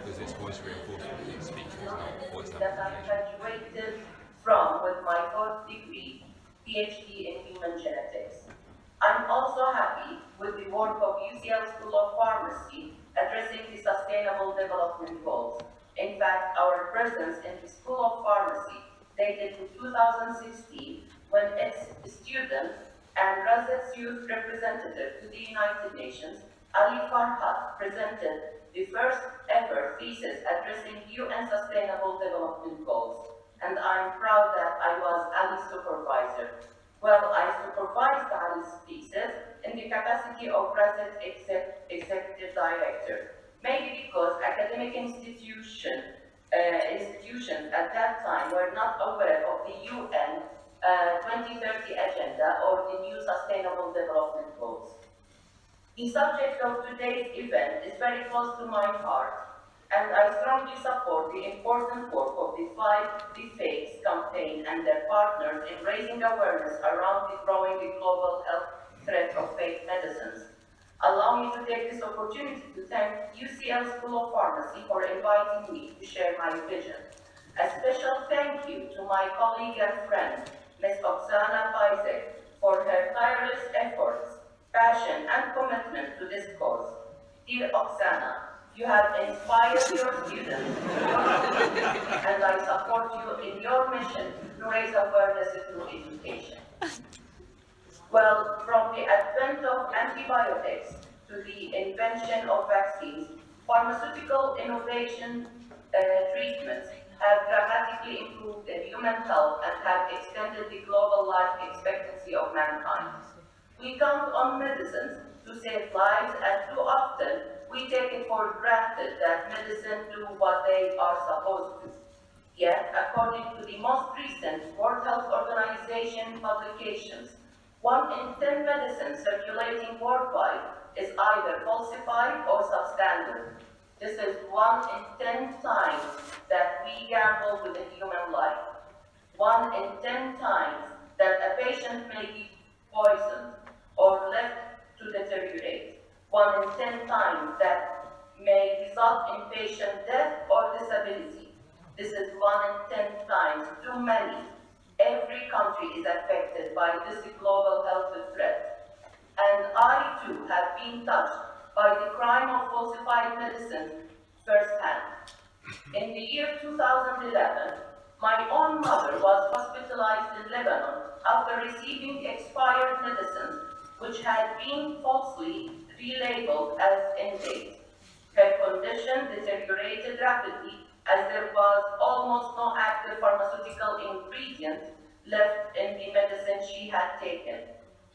Because it's voice reinforcement, it's speech, it's not voice
that I
amplification.
graduated from with my fourth degree, PhD in human genetics. I'm also happy with the work of UCL School of Pharmacy addressing the Sustainable Development Goals. In fact, our presence in the School of Pharmacy dated to 2016 when its student and Gazette's youth representative to the United Nations, Ali Farhat, presented the first ever thesis addressing UN Sustainable Development Goals. And I'm proud that I was Ali's supervisor. Well, I supervised Ali's thesis in the capacity of exec executive director, maybe because academic institution, uh, institutions at that time were not aware of the UN uh, 2030 agenda or the new Sustainable Development Goals. The subject of today's event is very close to my heart, and I strongly support the important work of the Fight the Fakes campaign and their partners in raising awareness around the growing global health threat of fake medicines. Allow me to take this opportunity to thank UCL School of Pharmacy for inviting me to share my vision. A special thank you to my colleague and friend, Ms. Oksana Pyzik, for her tireless efforts, passion, and commitment to this cause. Dear Oksana, you have inspired your students, and I support you in your mission to raise awareness through education. Well, from the advent of antibiotics to the invention of vaccines, pharmaceutical innovation uh, treatments have dramatically improved the human health and have extended the global life expectancy of mankind. We count on medicines to save lives and too often we take it for granted that medicine do what they are supposed to. Yet, according to the most recent World Health Organization publications, one in ten medicines circulating worldwide is either falsified or substandard. This is one in ten times that we gamble with a human life. One in ten times that a patient may be poisoned or left to deteriorate. One in ten times that may result in patient death or disability. This is one in ten times too many Every country is affected by this global health threat. And I too have been touched by the crime of falsified medicines firsthand. In the year 2011, my own mother was hospitalized in Lebanon after receiving expired medicines which had been falsely relabeled as in-date. Her condition deteriorated rapidly as there was almost no active pharmaceutical ingredient left in the medicine she had taken,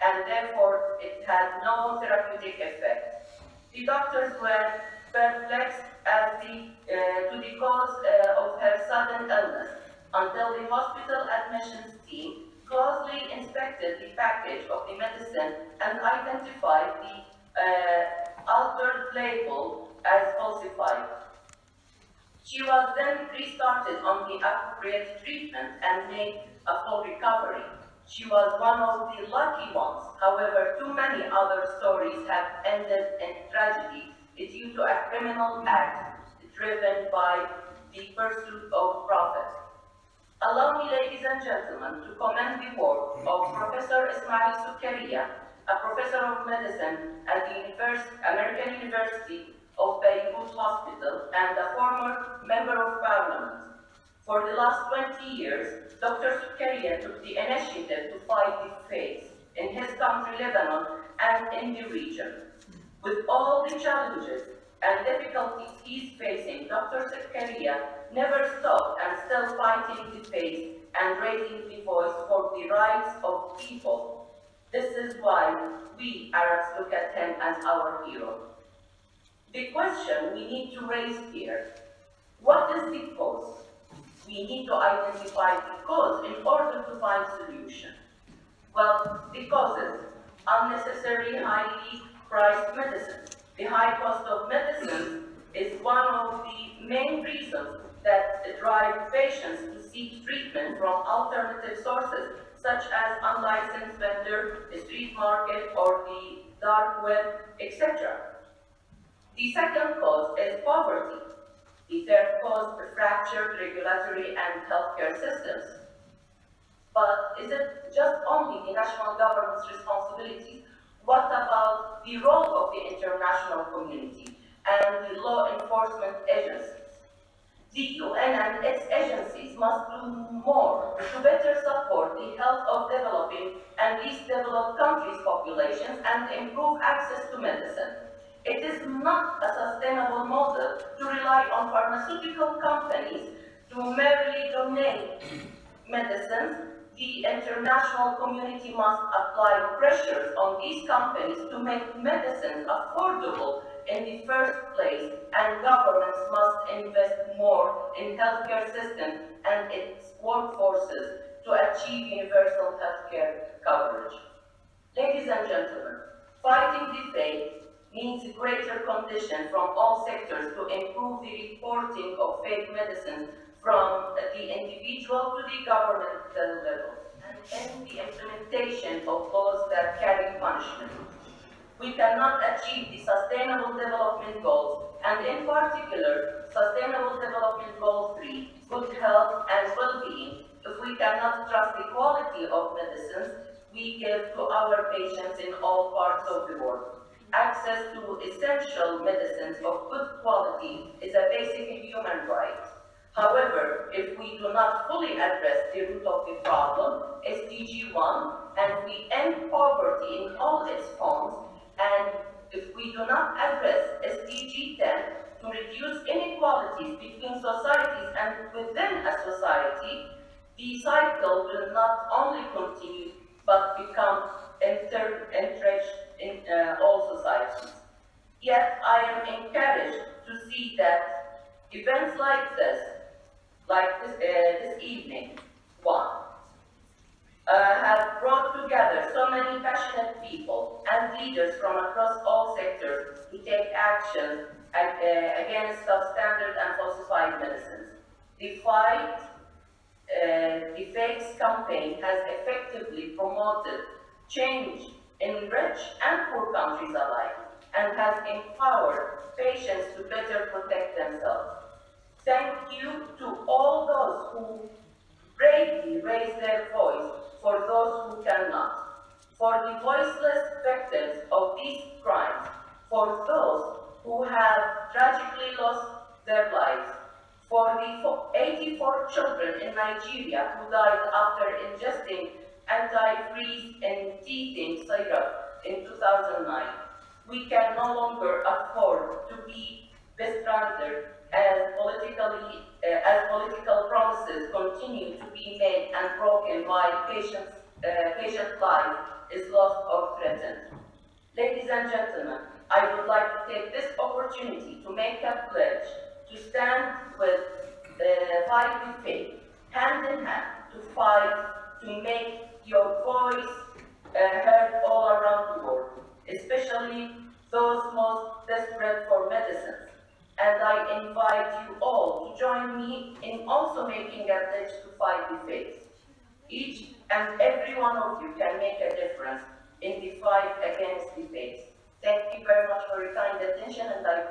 and therefore it had no therapeutic effect. The doctors were perplexed as the, uh, to the cause uh, of her sudden illness until the hospital admissions team closely inspected the package of the medicine and identified the uh, altered label as falsified. She was then restarted on the appropriate treatment and made a full recovery. She was one of the lucky ones. However, too many other stories have ended in tragedy due to a criminal act driven by the pursuit of profit. Allow me, ladies and gentlemen, to commend the work of Professor Ismail Sukkarieh, a professor of medicine at the American University of Beirut Hospital and a former member of parliament. For the last 20 years, Dr. Sukkarieh took the initiative to fight the fakes in his country, Lebanon, and in the region. With all the challenges and difficulties he's facing, Dr. Sukkarieh never stopped and still fighting the fakes and raising the voice for the rights of people. This is why we Arabs look at him as our hero. The question we need to raise here, what is the cause? We need to identify the cause in order to find solution. Well, the causes, unnecessary highly priced medicine. The high cost of medicine is one of the main reasons that drive patients to seek treatment from alternative sources, such as unlicensed vendor, the street market, or the dark web, etc. The second cause is poverty. The third cause is fractured regulatory and healthcare systems. But is it just only the national government's responsibility? What about the role of the international community and the law enforcement agencies? The UN and its agencies must do more to better support the health of developing and least developed countries' populations and improve access to medicine. It is not a sustainable model to rely on pharmaceutical companies to merely donate medicines the international community must apply pressures on these companies to make medicines affordable in the first place, and governments must invest more in healthcare systems and its workforces to achieve universal healthcare coverage. Ladies and gentlemen, fighting the fake means greater condition from all sectors to improve the reporting of fake medicines from the individual to the governmental level and end the implementation of laws that carry punishment. We cannot achieve the Sustainable Development Goals, and in particular, Sustainable Development Goal 3, good health and well-being, if we cannot trust the quality of medicines we give to our patients in all parts of the world. Access to essential medicines of good quality is a basic human right. However, if we do not fully address the root of the problem, SDG 1, and we end poverty in all its forms, and if we do not address SDG 10 to reduce inequalities between societies and within a society, the cycle will not only continue but become entrenched in uh, all societies. Yet I am encouraged to see that events like this like this, uh, this evening, one, uh, have brought together so many passionate people and leaders from across all sectors to take action uh, against substandard and falsified medicines. The fight, uh, the fakes campaign has effectively promoted change in rich and poor countries alike and has empowered patients to better protect themselves. Thank you to all those who bravely raise their voice for those who cannot, for the voiceless victims of these crimes, for those who have tragically lost their lives, for the 84 children in Nigeria who died after ingesting anti-freeze and teething syrup in 2009. We can no longer afford to be stranded as politically uh, as political promises continue to be made and broken while patients, uh, patient life is lost or threatened. Ladies and gentlemen, I would like to take this opportunity to make a pledge to stand with uh, fight with faith, hand in hand, to fight to make your voice uh, heard all around the world, especially those most desperate for medicines and I invite you all to join me in also making a pledge to fight the fakes. Each and every one of you can make a difference in the fight against the fakes. Thank you very much for your kind attention and I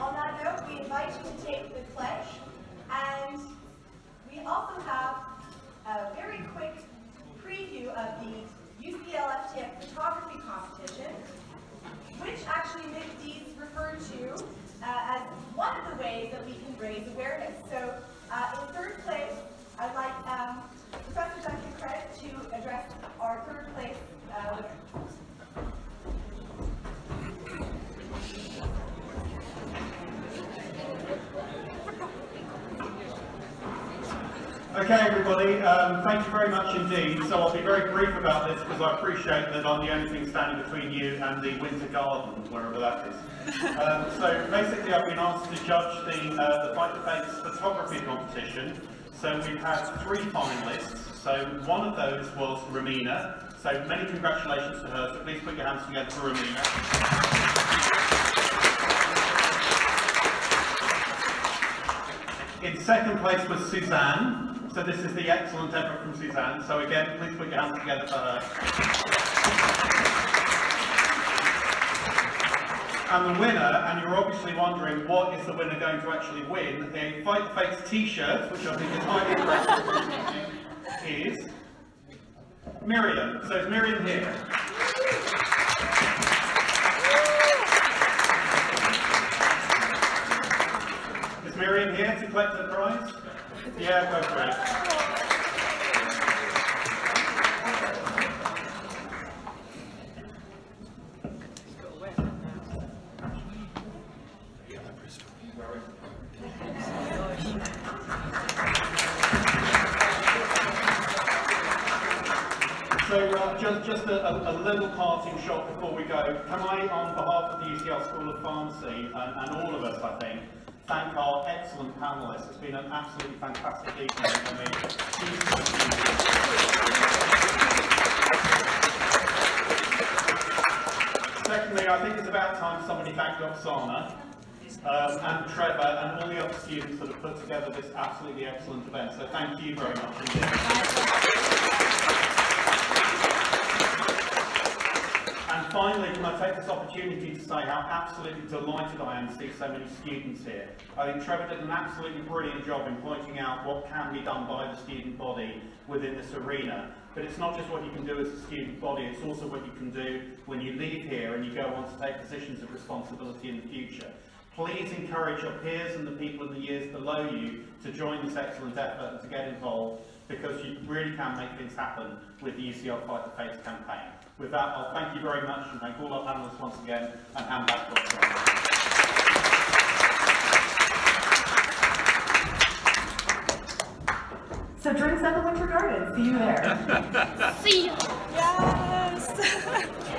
On that note, we invite you to take the pledge, and we also have a very quick preview of the UCL FTF photography competition, which actually Mick Deats referred to uh, as one of the ways that we can raise awareness. So uh, in third place, I'd like um, Professor Duncan Craig to address our third place uh, winner.
Okay, everybody, um, thank you very much indeed. So I'll be very brief about this because I appreciate that I'm the only thing standing between you and the Winter Garden, wherever that is. Um, so basically, I've been asked to judge the, uh, the Fight the Fakes photography competition. So we've had three finalists. So one of those was Ramina. So many congratulations to her. So please put your hands together for Ramina. In second place was Suzanne. So this is the excellent effort from Suzanne. So again, please put your hands together for her. And the winner, and you're obviously wondering what is the winner going to actually win, a Fight the t-shirt, which I think is highly impressive, is Miriam. So is Miriam here? Miriam here to collect the prize? Yeah, go for it. So uh, just, a, a, little parting shot before we go. Can I, on behalf of the UCL School of Pharmacy, and, and all of us, I think, thank our excellent panellists. It's been an absolutely fantastic evening for me. Secondly, I think it's about time somebody thanked Oksana um, and Trevor and all the other students that have put together this absolutely excellent event. So thank you very much indeed. Finally, can I take this opportunity to say how absolutely delighted I am to see so many students here. I think Trevor did an absolutely brilliant job in pointing out what can be done by the student body within this arena. But it's not just what you can do as a student body, it's also what you can do when you leave here and you go on to take positions of responsibility in the future. Please encourage your peers and the people in the years below you to join this excellent effort and to get involved because you really can make things happen with the UCL Fight the Fakes campaign. With that, I'll thank you very much and thank all our panellists once again and hand back to Dr.
So drinks at the Winter Garden. See you there.
See you. Yes.